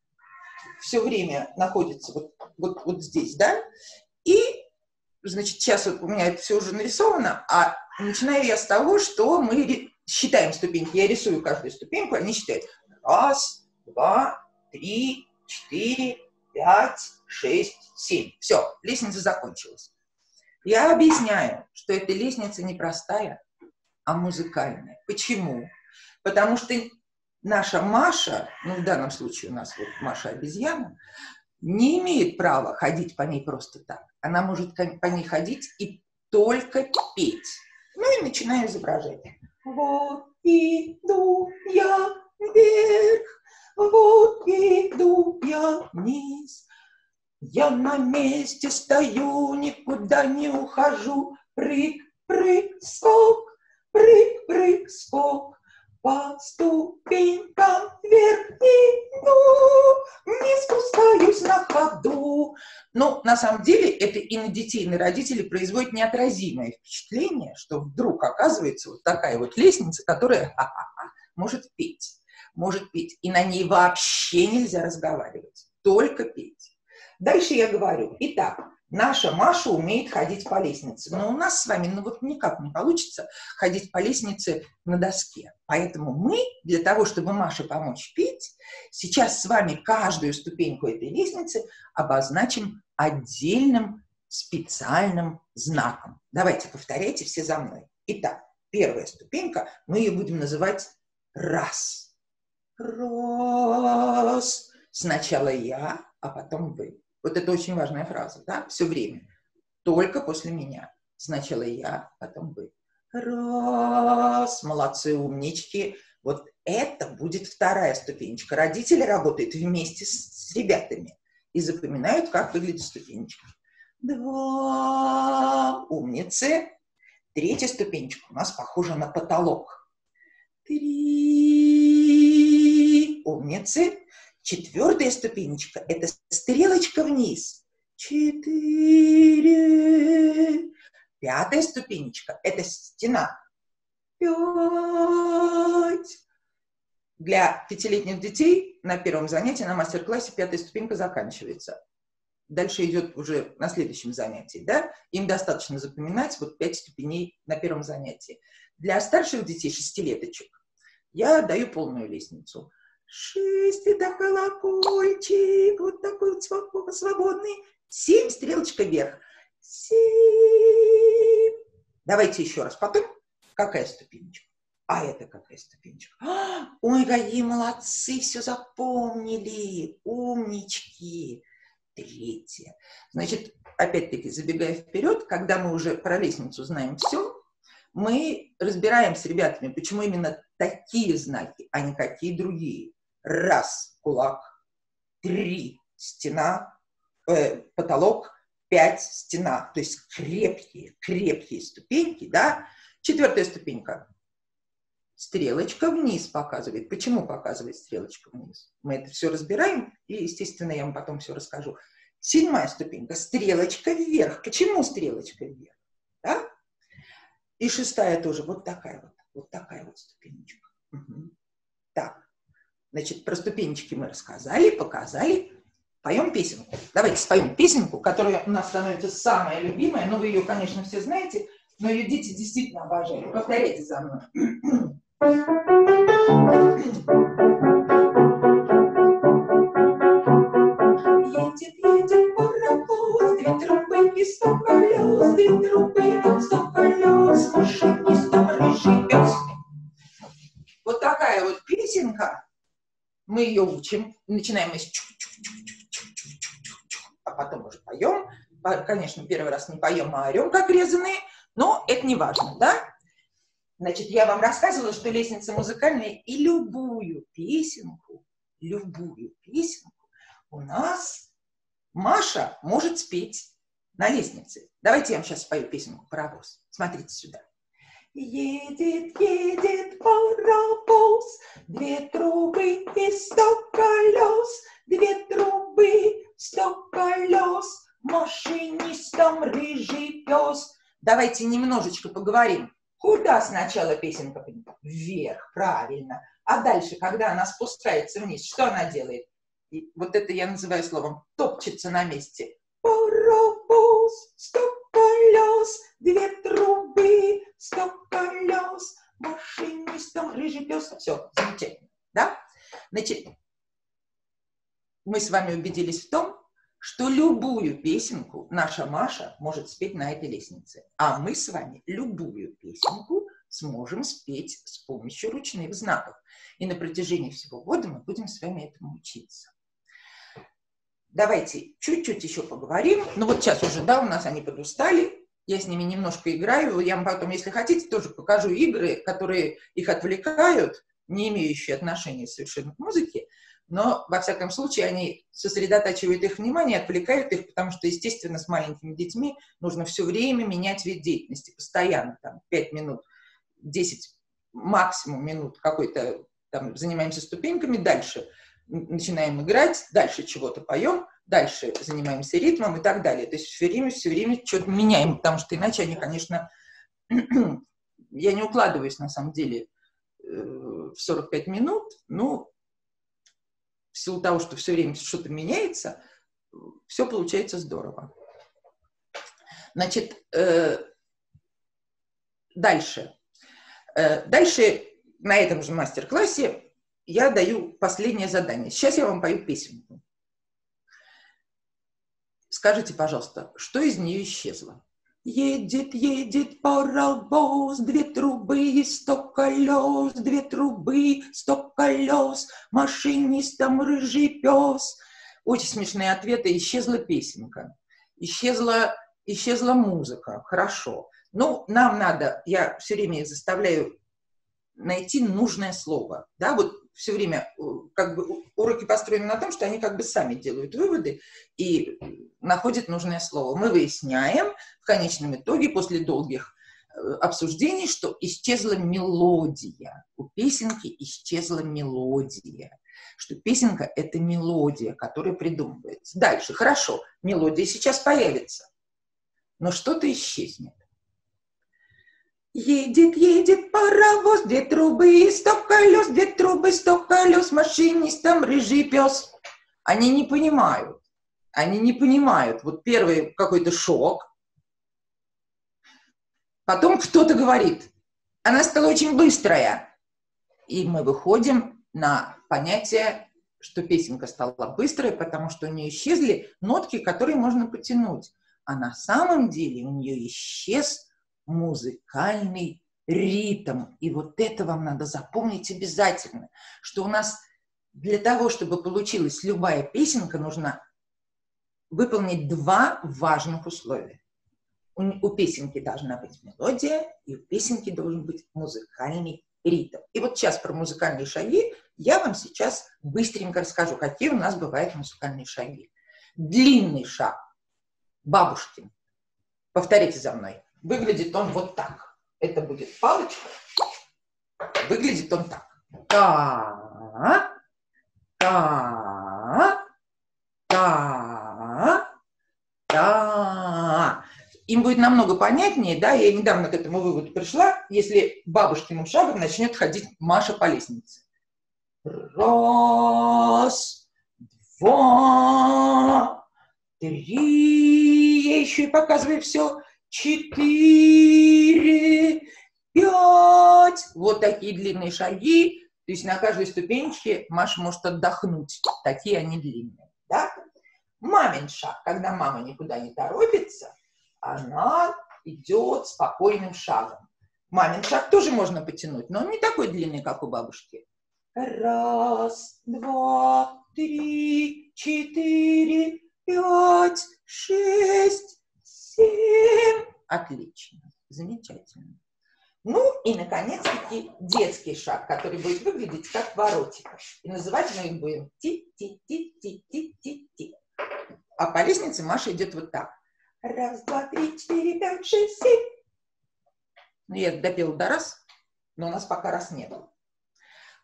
все время находятся вот, вот, вот здесь, да? И, значит, сейчас вот у меня это все уже нарисовано, а начинаю я с того, что мы считаем ступеньки. Я рисую каждую ступеньку, они считают. Раз, два, три, четыре, пять, шесть, семь. Все, лестница закончилась. Я объясняю, что эта лестница не простая, а музыкальная. Почему? Потому что наша Маша, ну в данном случае у нас вот Маша обезьяна, не имеет права ходить по ней просто так. Она может по ней ходить и только петь. Ну и начинаю изображать. Вот иду я вверх, вот иду я вниз. Я на месте стою, никуда не ухожу. Прыг, прыг, скок, прыг, прыг, скок. По ступенькам вверх иду, не спускаюсь на ходу. Но на самом деле это и на детей, и на родителей производит неотразимое впечатление, что вдруг оказывается вот такая вот лестница, которая ха -ха -ха, может петь может петь. И на ней вообще нельзя разговаривать, только петь. Дальше я говорю, итак, наша Маша умеет ходить по лестнице, но у нас с вами ну вот никак не получится ходить по лестнице на доске. Поэтому мы, для того, чтобы Маше помочь петь, сейчас с вами каждую ступеньку этой лестницы обозначим отдельным специальным знаком. Давайте повторяйте все за мной. Итак, первая ступенька, мы ее будем называть раз. Раз. Сначала я, а потом вы. Вот это очень важная фраза, да, все время. Только после меня. Сначала я, потом вы. Раз. Молодцы, умнички. Вот это будет вторая ступенечка. Родители работают вместе с, с ребятами и запоминают, как выглядит ступенечка. Два. Умницы. Третья ступенечка у нас похожа на потолок. Три умницы. Четвертая ступенечка – это стрелочка вниз. Четыре. Пятая ступенечка – это стена. Пять. Для пятилетних детей на первом занятии, на мастер-классе пятая ступенька заканчивается. Дальше идет уже на следующем занятии. Да? Им достаточно запоминать вот пять ступеней на первом занятии. Для старших детей, шестилеточек, я даю полную лестницу – Шесть, это колокольчик, вот такой вот свободный. Семь, стрелочка вверх. Семь. Давайте еще раз. Потом, какая ступенечка? А это какая ступенечка? А, ой, какие молодцы, все запомнили. Умнички. Третья. Значит, опять-таки, забегая вперед, когда мы уже про лестницу знаем все, мы разбираем с ребятами, почему именно такие знаки, а не какие другие раз кулак, три стена, э, потолок, пять стена. То есть крепкие, крепкие ступеньки, да. Четвертая ступенька. Стрелочка вниз показывает. Почему показывает стрелочка вниз? Мы это все разбираем, и, естественно, я вам потом все расскажу. Седьмая ступенька. Стрелочка вверх. Почему стрелочка вверх? Да? И шестая тоже. Вот такая вот. Вот такая вот ступенечка. Угу. Так. Значит, про ступенечки мы рассказали, показали. Поем песенку. Давайте споем песенку, которая у нас становится самая любимая. Ну, вы ее, конечно, все знаете, но ее дети действительно обожают. Повторяйте за мной. Едет, едет паровоз, две трубы и сто колес, две трубы и сто колес, машинистом рыжий пес. Вот такая вот песенка, мы ее учим, начинаем мы а потом уже поем. Конечно, первый раз не поем, а орем, как резаные, но это не важно, да? Значит, я вам рассказывала, что лестница музыкальная, и любую песенку, любую песенку у нас Маша может спеть на лестнице. Давайте я вам сейчас спою песенку «Паровоз». Смотрите сюда. Едет, едет паровоз, две трубы и сто колес, две трубы, сто колес, машинистом рыжий пес. Давайте немножечко поговорим. Куда сначала песенка? Вверх, правильно. А дальше, когда она спускается вниз, что она делает? И вот это я называю словом топчется на месте. Паровоз, сто колес, две трубы, сто колес, машинистом рыжий пес. Все, замечательно, да? Значит, мы с вами убедились в том, что любую песенку наша Маша может спеть на этой лестнице. А мы с вами любую песенку сможем спеть с помощью ручных знаков. И на протяжении всего года мы будем с вами этому учиться. Давайте чуть-чуть еще поговорим. Ну вот сейчас уже, да, у нас они подустали. Я с ними немножко играю. Я вам потом, если хотите, тоже покажу игры, которые их отвлекают, не имеющие отношения совершенно к музыке но, во всяком случае, они сосредотачивают их внимание, отвлекают их, потому что, естественно, с маленькими детьми нужно все время менять вид деятельности, постоянно, там, 5 минут, 10 максимум минут какой-то, там, занимаемся ступеньками, дальше начинаем играть, дальше чего-то поем, дальше занимаемся ритмом и так далее. То есть все время, все время что-то меняем, потому что иначе они, конечно, я не укладываюсь, на самом деле, э, в 45 минут, ну, в силу того, что все время что-то меняется, все получается здорово. Значит, э, дальше. Э, дальше на этом же мастер-классе я даю последнее задание. Сейчас я вам пою песенку. Скажите, пожалуйста, что из нее исчезло? Едет, едет паровоз, две трубы и сто колес, две трубы, сто колес, машинистом рыжий пес. Очень смешные ответы. Исчезла песенка, исчезла, исчезла музыка. Хорошо. Ну, нам надо, я все время заставляю найти нужное слово. Да, вот все время э, как бы уроки построены на том, что они как бы сами делают выводы и находят нужное слово. Мы выясняем в конечном итоге после долгих э, обсуждений, что исчезла мелодия. У песенки исчезла мелодия. Что песенка – это мелодия, которая придумывается. Дальше, хорошо, мелодия сейчас появится, но что-то исчезнет. Едет, едет паровоз, две трубы и сто колес, две трубы, сто колес, машинистом рыжий пес. Они не понимают. Они не понимают. Вот первый какой-то шок. Потом кто-то говорит, она стала очень быстрая. И мы выходим на понятие, что песенка стала быстрой, потому что у нее исчезли нотки, которые можно потянуть. А на самом деле у нее исчез музыкальный ритм. И вот это вам надо запомнить обязательно, что у нас для того, чтобы получилась любая песенка, нужно выполнить два важных условия. У, у песенки должна быть мелодия, и у песенки должен быть музыкальный ритм. И вот сейчас про музыкальные шаги я вам сейчас быстренько расскажу, какие у нас бывают музыкальные шаги. Длинный шаг. Бабушкин. Повторите за мной. Выглядит он вот так. Это будет палочка. Выглядит он так. Та, та, та, та. Им будет намного понятнее, да, я недавно к этому выводу пришла, если бабушкиным шагом начнет ходить Маша по лестнице. Раз, два, три. Я еще и показываю все четыре, пять. Вот такие длинные шаги. То есть на каждой ступенечке Маша может отдохнуть. Такие они длинные. Да? Мамин шаг, когда мама никуда не торопится, она идет спокойным шагом. Мамин шаг тоже можно потянуть, но он не такой длинный, как у бабушки. Раз, два, три, четыре, пять, шесть. Отлично, замечательно. Ну и, наконец-таки, детский шаг, который будет выглядеть как воротика. И называть мы их будем ти-ти-ти-ти-ти-ти-ти. А по лестнице Маша идет вот так. Раз, два, три, четыре, пять, шесть, семь. Ну, я допела до раз, но у нас пока раз нет.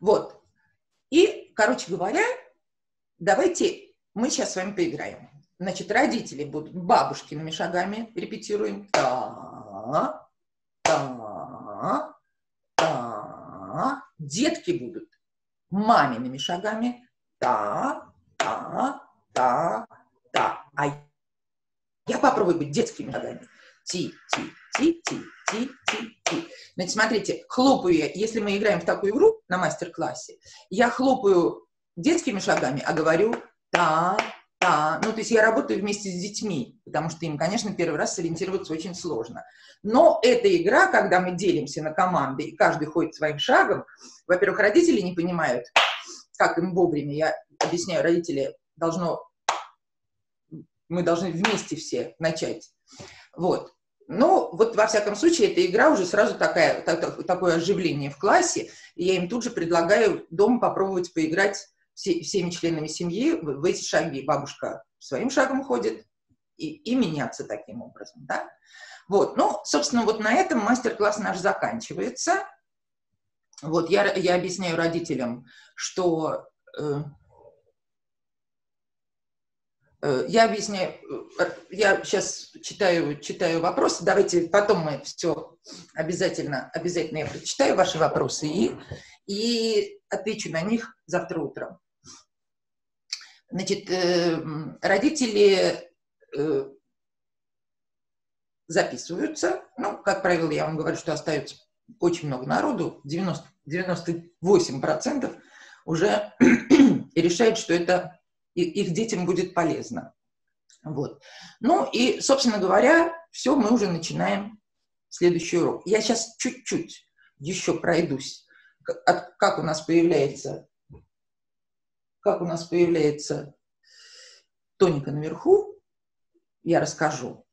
Вот. И, короче говоря, давайте мы сейчас с вами поиграем. Значит, родители будут бабушкиными шагами, репетируем. Та, та, та. Детки будут мамиными шагами. Та, та, та, та. А я попробую быть детскими шагами. Ти, ти, ти, ти, ти, ти, ти. Значит, смотрите, хлопаю я, если мы играем в такую игру на мастер-классе, я хлопаю детскими шагами, а говорю та, та. Ну, то есть я работаю вместе с детьми, потому что им, конечно, первый раз сориентироваться очень сложно. Но эта игра, когда мы делимся на команды, и каждый ходит своим шагом, во-первых, родители не понимают, как им вовремя. Я объясняю, родители должно, мы должны вместе все начать. Вот. Но вот во всяком случае эта игра уже сразу такая, так, такое оживление в классе, и я им тут же предлагаю дома попробовать поиграть все, всеми членами семьи в, в эти шаги. Бабушка своим шагом ходит, и, и меняться таким образом, да. Вот, ну, собственно, вот на этом мастер-класс наш заканчивается. Вот, я, я объясняю родителям, что э, Э, я объясняю, э, я сейчас читаю, читаю вопросы, давайте потом мы все обязательно, обязательно я прочитаю ваши вопросы и, и отвечу на них завтра утром. Значит, э, родители записываются, ну, как правило, я вам говорю, что остается очень много народу, 90, 98% уже решает, что это их детям будет полезно. Вот. Ну и, собственно говоря, все, мы уже начинаем следующий урок. Я сейчас чуть-чуть еще пройдусь, как у нас появляется, как у нас появляется тоника наверху, я расскажу,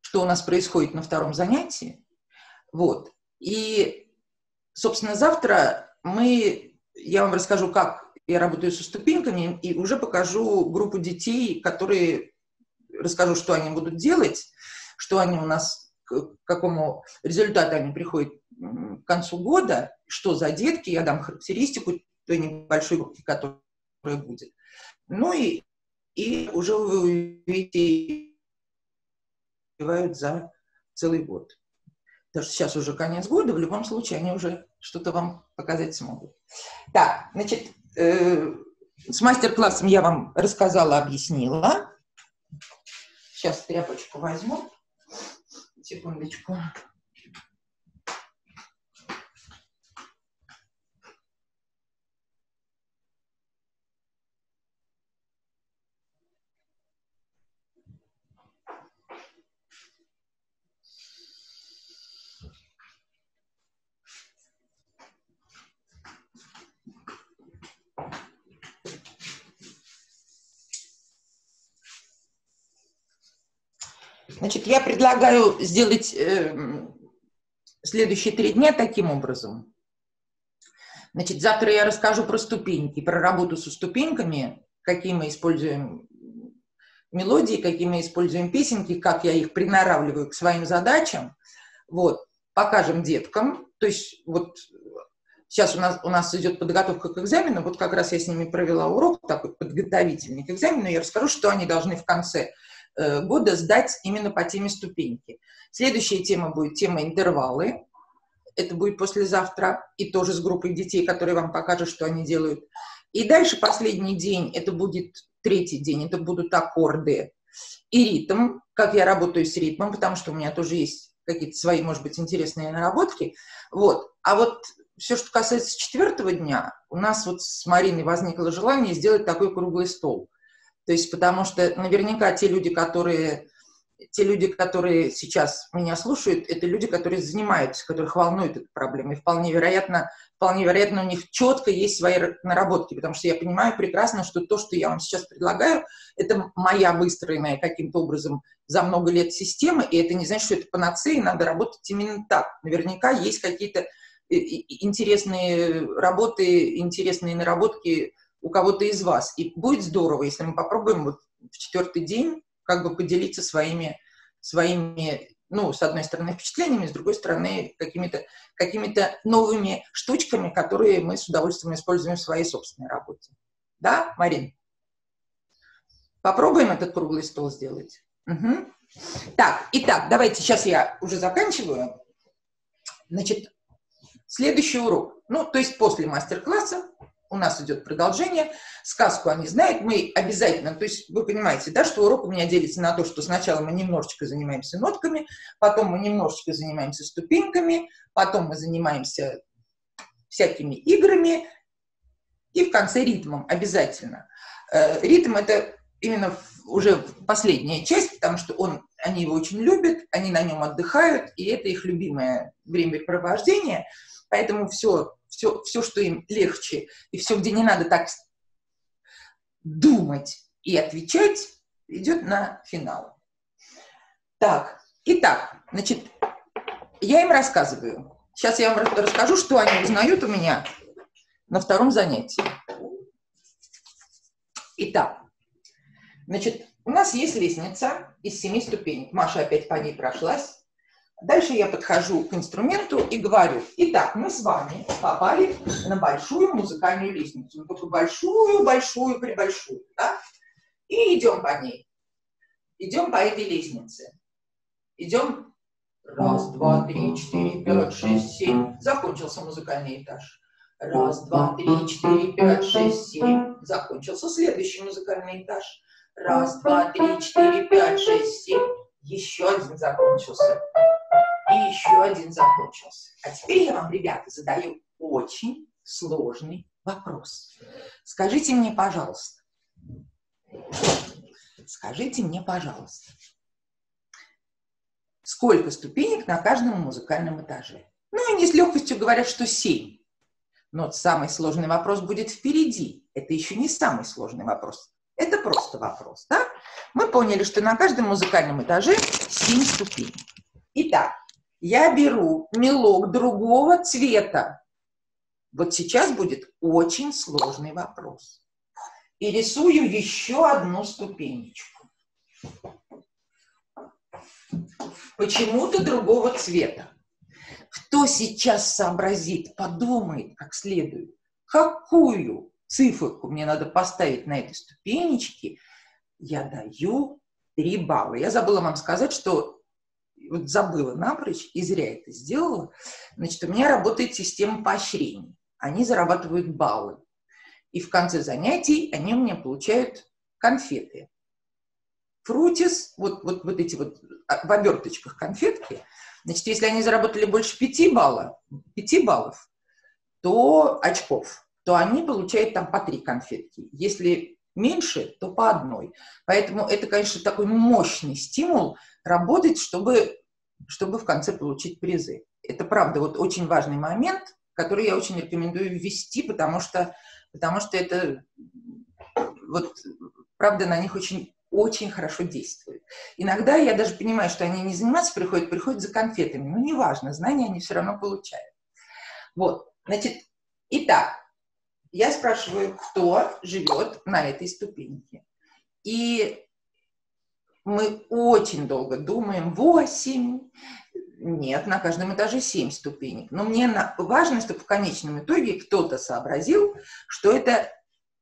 что у нас происходит на втором занятии. Вот. И, собственно, завтра мы, я вам расскажу, как я работаю со ступеньками и уже покажу группу детей, которые расскажу, что они будут делать, что они у нас, к какому результату они приходят к концу года, что за детки, я дам характеристику той небольшой группы, которая будет. Ну и, и уже вы увидите, за целый год. Потому что сейчас уже конец года, в любом случае они уже что-то вам показать смогут. Так, значит, Э, с мастер-классом я вам рассказала, объяснила. Сейчас тряпочку возьму. Секундочку. Значит, я предлагаю сделать э, следующие три дня таким образом. Значит, завтра я расскажу про ступеньки, про работу со ступеньками, какие мы используем мелодии, какие мы используем песенки, как я их приноравливаю к своим задачам. Вот, покажем деткам. То есть вот сейчас у нас, у нас идет подготовка к экзамену, вот как раз я с ними провела урок такой подготовительный к экзамену, я расскажу, что они должны в конце года сдать именно по теме ступеньки. Следующая тема будет тема интервалы. Это будет послезавтра, и тоже с группой детей, которые вам покажут, что они делают. И дальше последний день, это будет третий день, это будут аккорды и ритм, как я работаю с ритмом, потому что у меня тоже есть какие-то свои, может быть, интересные наработки. Вот. А вот все, что касается четвертого дня, у нас вот с Мариной возникло желание сделать такой круглый стол – то есть потому что наверняка те люди, которые те люди, которые сейчас меня слушают, это люди, которые занимаются, которых волнует эта проблема. И вполне вероятно, вполне вероятно, у них четко есть свои наработки, потому что я понимаю прекрасно, что то, что я вам сейчас предлагаю, это моя выстроенная каким-то образом за много лет система, и это не значит, что это панацея, надо работать именно так. Наверняка есть какие-то э, интересные работы, интересные наработки у кого-то из вас. И будет здорово, если мы попробуем вот в четвертый день как бы поделиться своими, своими ну, с одной стороны, впечатлениями, с другой стороны, какими-то какими новыми штучками, которые мы с удовольствием используем в своей собственной работе. Да, Марин? Попробуем этот круглый стол сделать? Угу. Так, итак, давайте, сейчас я уже заканчиваю. Значит, следующий урок. Ну, то есть после мастер-класса у нас идет продолжение. Сказку они знают, мы обязательно, то есть вы понимаете, да, что урок у меня делится на то, что сначала мы немножечко занимаемся нотками, потом мы немножечко занимаемся ступеньками, потом мы занимаемся всякими играми, и в конце ритмом обязательно. Э, ритм – это именно уже последняя часть, потому что он, они его очень любят, они на нем отдыхают, и это их любимое времяпрепровождение, поэтому все все, все, что им легче, и все, где не надо так думать и отвечать, идет на финал. Так, итак, значит, я им рассказываю. Сейчас я вам расскажу, что они узнают у меня на втором занятии. Итак, значит, у нас есть лестница из семи ступенек. Маша опять по ней прошлась. Дальше я подхожу к инструменту и говорю, итак, мы с вами попали на большую музыкальную лестницу. Ну, такую большую, большую, прибольшую, да? И идем по ней. Идем по этой лестнице. Идем раз, два, три, четыре, пять, шесть, семь. Закончился музыкальный этаж. Раз, два, три, четыре, пять, шесть, семь. Закончился следующий музыкальный этаж. Раз, два, три, четыре, пять, шесть, семь. Еще один закончился и еще один закончился. А теперь я вам, ребята, задаю очень сложный вопрос. Скажите мне, пожалуйста, скажите мне, пожалуйста, сколько ступенек на каждом музыкальном этаже? Ну, они с легкостью говорят, что семь. Но самый сложный вопрос будет впереди. Это еще не самый сложный вопрос. Это просто вопрос, да? Мы поняли, что на каждом музыкальном этаже семь ступенек. Итак, я беру мелок другого цвета. Вот сейчас будет очень сложный вопрос. И рисую еще одну ступенечку. Почему-то другого цвета. Кто сейчас сообразит, подумает как следует, какую циферку мне надо поставить на этой ступенечке, я даю 3 балла. Я забыла вам сказать, что вот забыла напрочь и зря это сделала, значит, у меня работает система поощрений. Они зарабатывают баллы. И в конце занятий они у меня получают конфеты. Фрутис, вот, вот, вот эти вот а, в оберточках конфетки, значит, если они заработали больше 5 баллов, 5 баллов, то очков, то они получают там по 3 конфетки. Если меньше, то по одной. Поэтому это, конечно, такой мощный стимул работать, чтобы, чтобы в конце получить призы. Это правда вот очень важный момент, который я очень рекомендую ввести, потому что, потому что это вот правда на них очень очень хорошо действует. Иногда я даже понимаю, что они не заниматься приходят, приходят за конфетами. Но неважно, знания они все равно получают. Вот, значит, итак, я спрашиваю, кто живет на этой ступеньке. И мы очень долго думаем, 8, нет, на каждом этаже 7 ступенек. Но мне важно, чтобы в конечном итоге кто-то сообразил, что это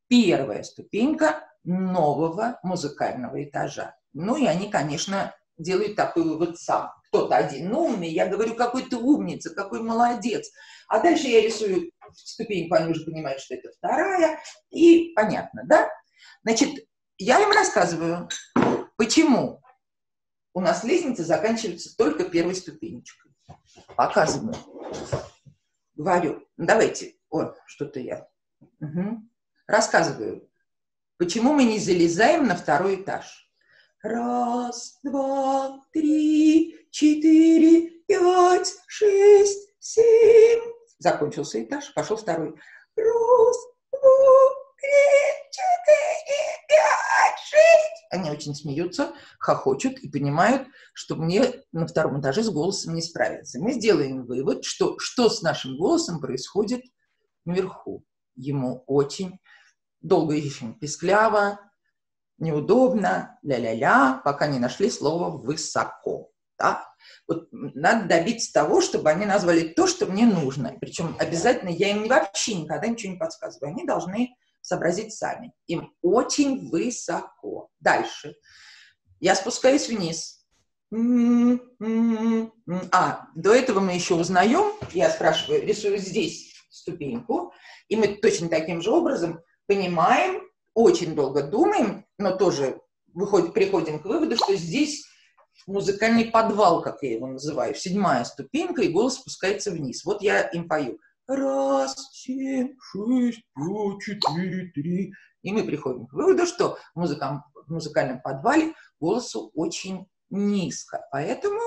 первая ступенька нового музыкального этажа. Ну и они, конечно, делают такой вывод сам. Кто-то один умный, я говорю, какой ты умница, какой молодец. А дальше я рисую ступеньку, они уже понимают, что это вторая, и понятно, да? Значит, я им рассказываю, Почему? У нас лестница заканчивается только первой ступенечкой. Показываю. Говорю, давайте, о, что-то я. Угу. Рассказываю, почему мы не залезаем на второй этаж. Раз, два, три, четыре, пять, шесть, семь. Закончился этаж, пошел второй. Раз, два, три, четыре, пять, шесть. Они очень смеются, хохочут и понимают, что мне на втором этаже с голосом не справиться. Мы сделаем вывод, что что с нашим голосом происходит наверху. Ему очень долго ищем пескляво, неудобно, ля-ля-ля, пока не нашли слово «высоко». Да? Вот надо добиться того, чтобы они назвали то, что мне нужно. Причем обязательно я им вообще никогда ничего не подсказываю. Они должны сообразить сами. Им очень высоко. Дальше. Я спускаюсь вниз. А, до этого мы еще узнаем, я спрашиваю, рисую здесь ступеньку, и мы точно таким же образом понимаем, очень долго думаем, но тоже выходит, приходим к выводу, что здесь музыкальный подвал, как я его называю, седьмая ступенька, и голос спускается вниз. Вот я им пою. Раз, семь, шесть, пять, четыре, три. И мы приходим к выводу, что в, музыкам, в музыкальном подвале голосу очень низко. Поэтому,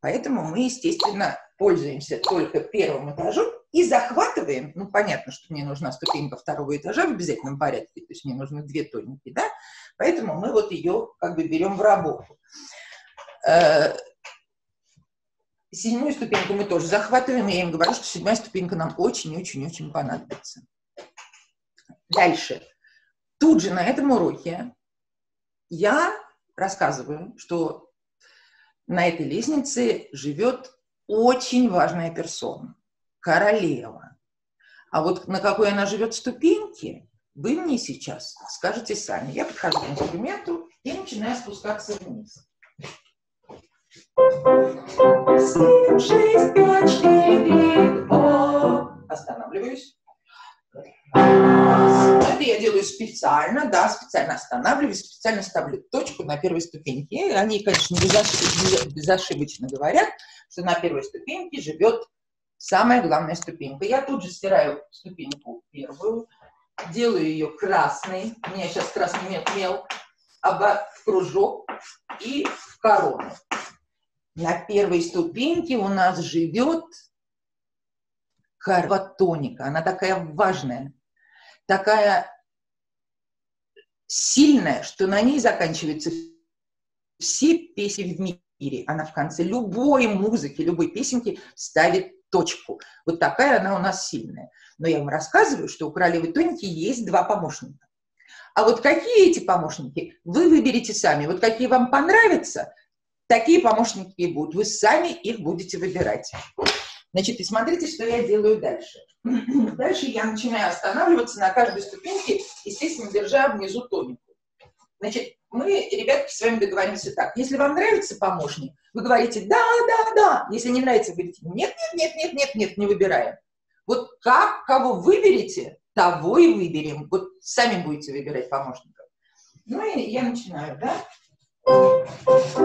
поэтому мы, естественно, пользуемся только первым этажом и захватываем, ну, понятно, что мне нужна ступенька второго этажа в обязательном порядке, то есть мне нужны две тоники, да, поэтому мы вот ее как бы берем в работу. Э, седьмую ступеньку мы тоже захватываем, и я им говорю, что седьмая ступенька нам очень-очень-очень понадобится. Дальше. Тут же на этом уроке я рассказываю, что на этой лестнице живет очень важная персона королева. А вот на какой она живет ступеньке, вы мне сейчас скажете сами. Я подхожу к инструменту и начинаю спускаться вниз. Семь, шесть, пять, четыре, два. Останавливаюсь. Это я делаю специально, да, специально останавливаюсь, специально ставлю точку на первой ступеньке. Они, конечно, безошибочно говорят, что на первой ступеньке живет Самая главная ступенька. Я тут же стираю ступеньку первую, делаю ее красной. У меня сейчас красный мел, мел в кружок и в корону. На первой ступеньке у нас живет карватоника. Она такая важная, такая сильная, что на ней заканчиваются все песни в мире. Она в конце любой музыки, любой песенки ставит точку. Вот такая она у нас сильная. Но я вам рассказываю, что у королевы Тоники есть два помощника. А вот какие эти помощники, вы выберете сами. Вот какие вам понравятся, такие помощники и будут. Вы сами их будете выбирать. Значит, и смотрите, что я делаю дальше. Дальше я начинаю останавливаться на каждой ступеньке, естественно, держа внизу тонику. Значит, мы, ребятки, с вами договоримся так. Если вам нравится помощник, вы говорите «да, да, да». Если не нравится, вы говорите «нет, нет, нет, нет, нет, нет, не выбираем». Вот как кого выберете, того и выберем. Вот сами будете выбирать помощников. Ну и я начинаю, да?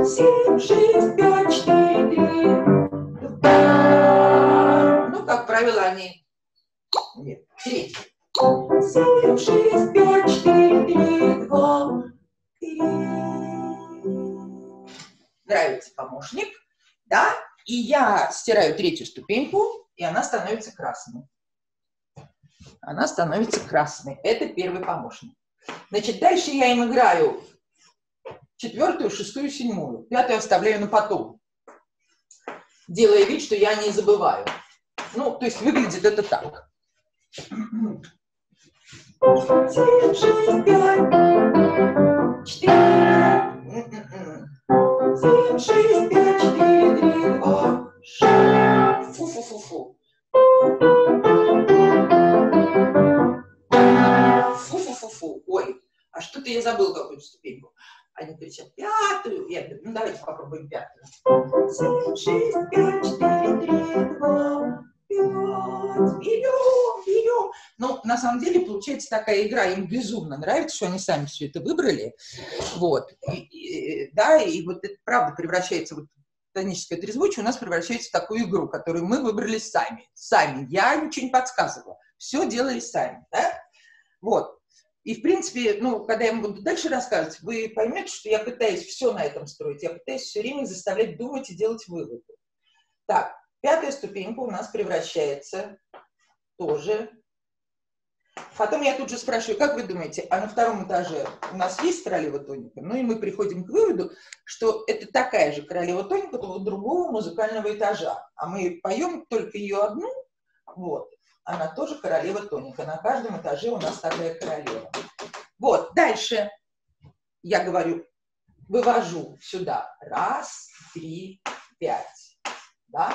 Семь, шесть, пять, четыре, три, Ну, как правило, они... Нет, третий. Семь, шесть, пять, четыре, три, два, Нравится помощник, да, и я стираю третью ступеньку, и она становится красной. Она становится красной. Это первый помощник. Значит, дальше я им играю четвертую, шестую, седьмую. Пятую оставляю на потом, делая вид, что я не забываю. Ну, то есть выглядит это так. Пять четыре, семь, шесть, пять, четыре, три, два, шесть. Фу-фу-фу-фу. Фу-фу-фу-фу. Ой, а что-то я забыл какую-то ступеньку. Они кричат пятую. Я говорю, ну давайте попробуем пятую. Семь, шесть, пять, четыре, три, два, пять. Берем, берем. Ну, на самом деле, получается такая игра, им безумно нравится, что они сами все это выбрали. Вот. И, и, да, и вот это правда превращается вот тоническое трезвучие у нас превращается в такую игру, которую мы выбрали сами. Сами. Я ничего не подсказывала. Все делали сами. Да? Вот. И, в принципе, ну, когда я вам буду дальше рассказывать, вы поймете, что я пытаюсь все на этом строить. Я пытаюсь все время заставлять думать и делать выводы. Так, пятая ступенька у нас превращается тоже. Потом я тут же спрашиваю, как вы думаете, а на втором этаже у нас есть королева тоника? Ну и мы приходим к выводу, что это такая же королева тоника, только другого музыкального этажа. А мы поем только ее одну, вот, она тоже королева тоника. На каждом этаже у нас такая королева. Вот, дальше я говорю, вывожу сюда. Раз, три, пять. Да?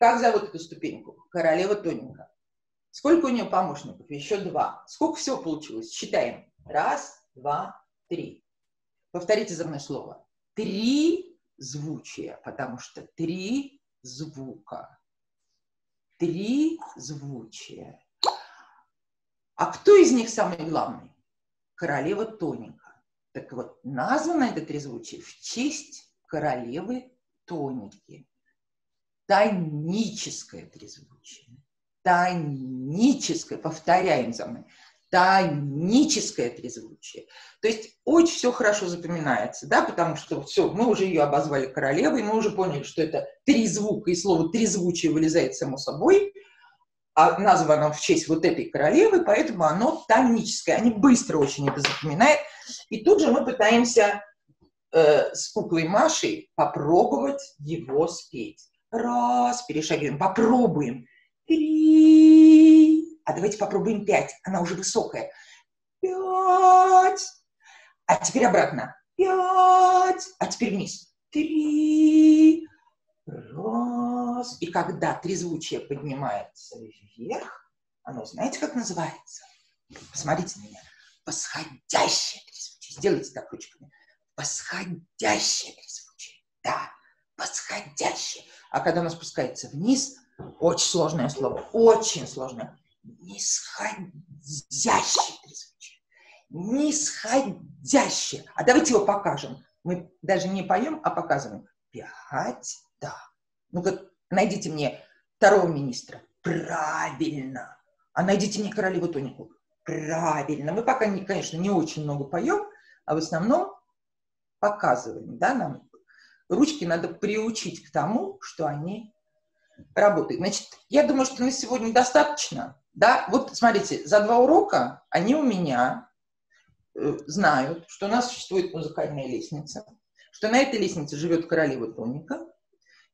Как зовут эту ступеньку? Королева тоненька. Сколько у нее помощников? Еще два. Сколько всего получилось? Считаем. Раз, два, три. Повторите за мной слово. Три звучия, потому что три звука. Три звучия. А кто из них самый главный? Королева тоненька. Так вот, названо это трезвучие в честь королевы тоники тоническое трезвучие. Тоническое, повторяем за мной, тоническое трезвучие. То есть очень все хорошо запоминается, да, потому что все, мы уже ее обозвали королевой, мы уже поняли, что это три звука, и слово трезвучие вылезает само собой, а названо в честь вот этой королевы, поэтому оно тоническое. Они быстро очень это запоминают. И тут же мы пытаемся э, с куклой Машей попробовать его спеть. Раз, перешагиваем, попробуем. Три. А давайте попробуем пять. Она уже высокая. Пять. А теперь обратно. Пять. А теперь вниз. Три. Раз. И когда трезвучие поднимается вверх, оно знаете, как называется? Посмотрите на меня. Восходящее трезвучие. Сделайте так ручками. Восходящее трезвучие. Да восходящее. А когда она спускается вниз, очень сложное слово, очень сложное. Нисходящее. Нисходящее. А давайте его покажем. Мы даже не поем, а показываем. Пять, да. Ну-ка, найдите мне второго министра. Правильно. А найдите мне королеву Тонику. Правильно. Мы пока, не, конечно, не очень много поем, а в основном показываем, да, нам ручки надо приучить к тому, что они работают. Значит, я думаю, что на сегодня достаточно. Да, вот смотрите, за два урока они у меня э, знают, что у нас существует музыкальная лестница, что на этой лестнице живет королева Тоника,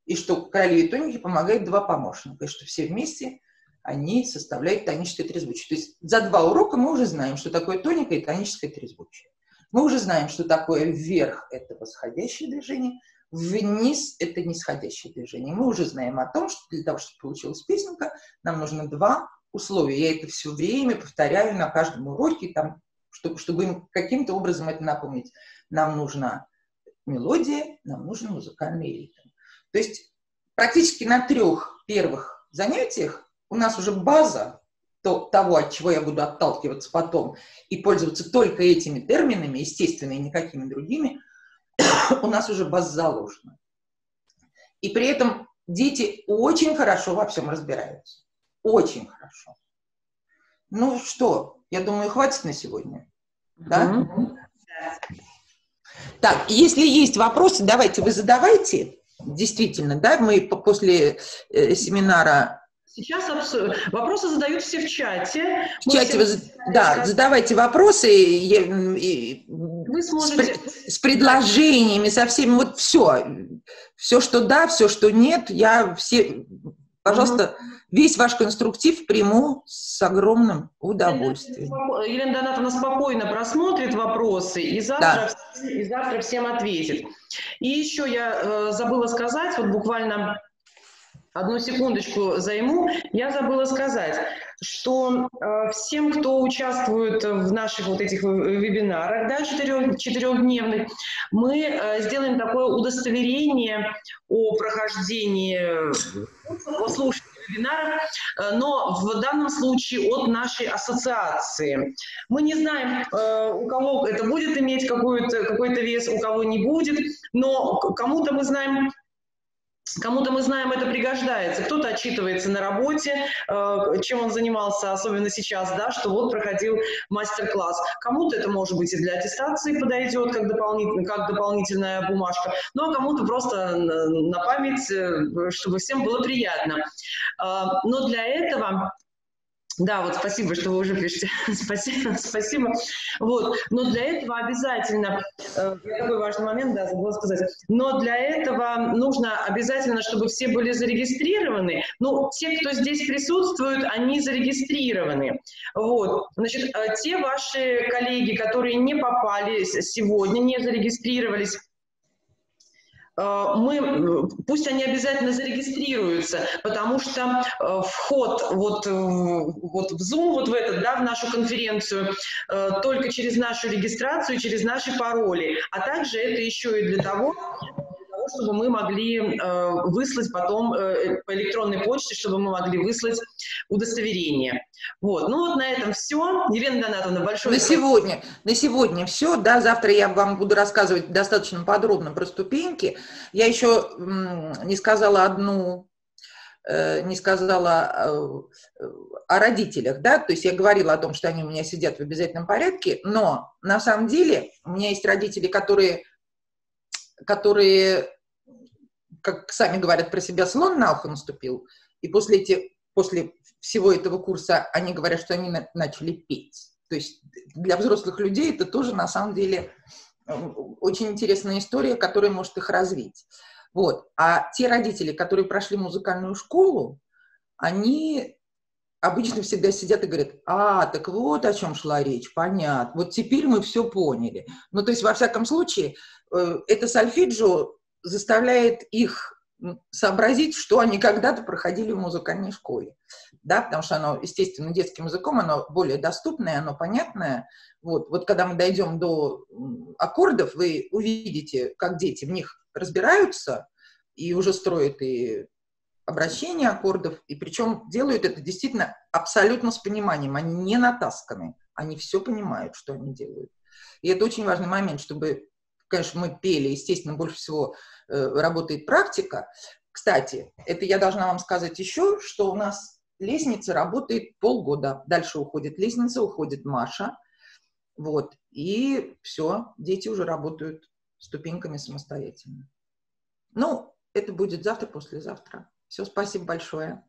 и что королеве Тонике помогает два помощника, и что все вместе они составляют тоническое трезвучие. То есть за два урока мы уже знаем, что такое тоника и тоническое трезвучие. Мы уже знаем, что такое вверх – это восходящее движение – Вниз – это нисходящее движение. Мы уже знаем о том, что для того, чтобы получилась песенка, нам нужно два условия. Я это все время повторяю на каждом уроке, там, чтобы, чтобы им каким-то образом это напомнить. Нам нужна мелодия, нам нужен музыкальный ритм. То есть практически на трех первых занятиях у нас уже база то, того, от чего я буду отталкиваться потом, и пользоваться только этими терминами, естественно, и никакими другими, у нас уже база заложена. И при этом дети очень хорошо во всем разбираются. Очень хорошо. Ну что, я думаю, хватит на сегодня. Да? Mm-hmm. Так, если есть вопросы, давайте вы задавайте. Действительно, да, мы после э, семинара Сейчас вопросы задают все в чате. В Мы чате, вы, да, задавайте вопросы и, и, вы сможете... с, с предложениями, со всеми, вот все. Все, что да, все, что нет, я все, пожалуйста, угу. весь ваш конструктив приму с огромным удовольствием. Елена Донатовна спокойно просмотрит вопросы и завтра, да. и завтра всем ответит. И еще я э, забыла сказать, вот буквально Одну секундочку займу. Я забыла сказать, что э, всем, кто участвует в наших вот этих вебинарах, да, четырех, четырехдневных, мы э, сделаем такое удостоверение о прохождении, о слушании вебинаров, э, но в данном случае от нашей ассоциации. Мы не знаем, э, у кого это будет иметь какой-то какой вес, у кого не будет, но кому-то мы знаем Кому-то, мы знаем, это пригождается, кто-то отчитывается на работе, э, чем он занимался, особенно сейчас, да, что вот проходил мастер-класс. Кому-то это, может быть, и для аттестации подойдет, как, дополнительная, как дополнительная бумажка, ну а кому-то просто на память, э, чтобы всем было приятно. Э, но для этого да, вот спасибо, что вы уже пишете. спасибо, спасибо. Вот, но для этого обязательно, э, такой важный момент, да, забыла сказать, но для этого нужно обязательно, чтобы все были зарегистрированы. Ну, те, кто здесь присутствуют, они зарегистрированы. Вот, значит, э, те ваши коллеги, которые не попали сегодня, не зарегистрировались, мы, пусть они обязательно зарегистрируются, потому что э, вход вот, вот в Zoom, вот в этот, да, в нашу конференцию, э, только через нашу регистрацию, через наши пароли, а также это еще и для того, чтобы мы могли э, выслать потом э, по электронной почте, чтобы мы могли выслать удостоверение. Вот. Ну вот на этом все. Елена Донатовна, большое На сегодня, на сегодня все. Да, завтра я вам буду рассказывать достаточно подробно про ступеньки. Я еще не сказала одну э, не сказала э, о родителях, да, то есть я говорила о том, что они у меня сидят в обязательном порядке, но на самом деле у меня есть родители, которые, которые как сами говорят про себя, слон на ухо наступил, и после, эти, после всего этого курса они говорят, что они на, начали петь. То есть для взрослых людей это тоже на самом деле э, очень интересная история, которая может их развить. Вот. А те родители, которые прошли музыкальную школу, они обычно всегда сидят и говорят, а, так вот о чем шла речь, понятно, вот теперь мы все поняли. Ну, то есть, во всяком случае, э, это сольфеджио заставляет их сообразить, что они когда-то проходили в музыкальной школе. Да, потому что оно, естественно, детским языком, оно более доступное, оно понятное. Вот, вот когда мы дойдем до аккордов, вы увидите, как дети в них разбираются и уже строят и обращение аккордов, и причем делают это действительно абсолютно с пониманием, они не натасканы, они все понимают, что они делают. И это очень важный момент, чтобы конечно, мы пели, естественно, больше всего э, работает практика. Кстати, это я должна вам сказать еще, что у нас лестница работает полгода. Дальше уходит лестница, уходит Маша. Вот. И все, дети уже работают ступеньками самостоятельно. Ну, это будет завтра, послезавтра. Все, спасибо большое.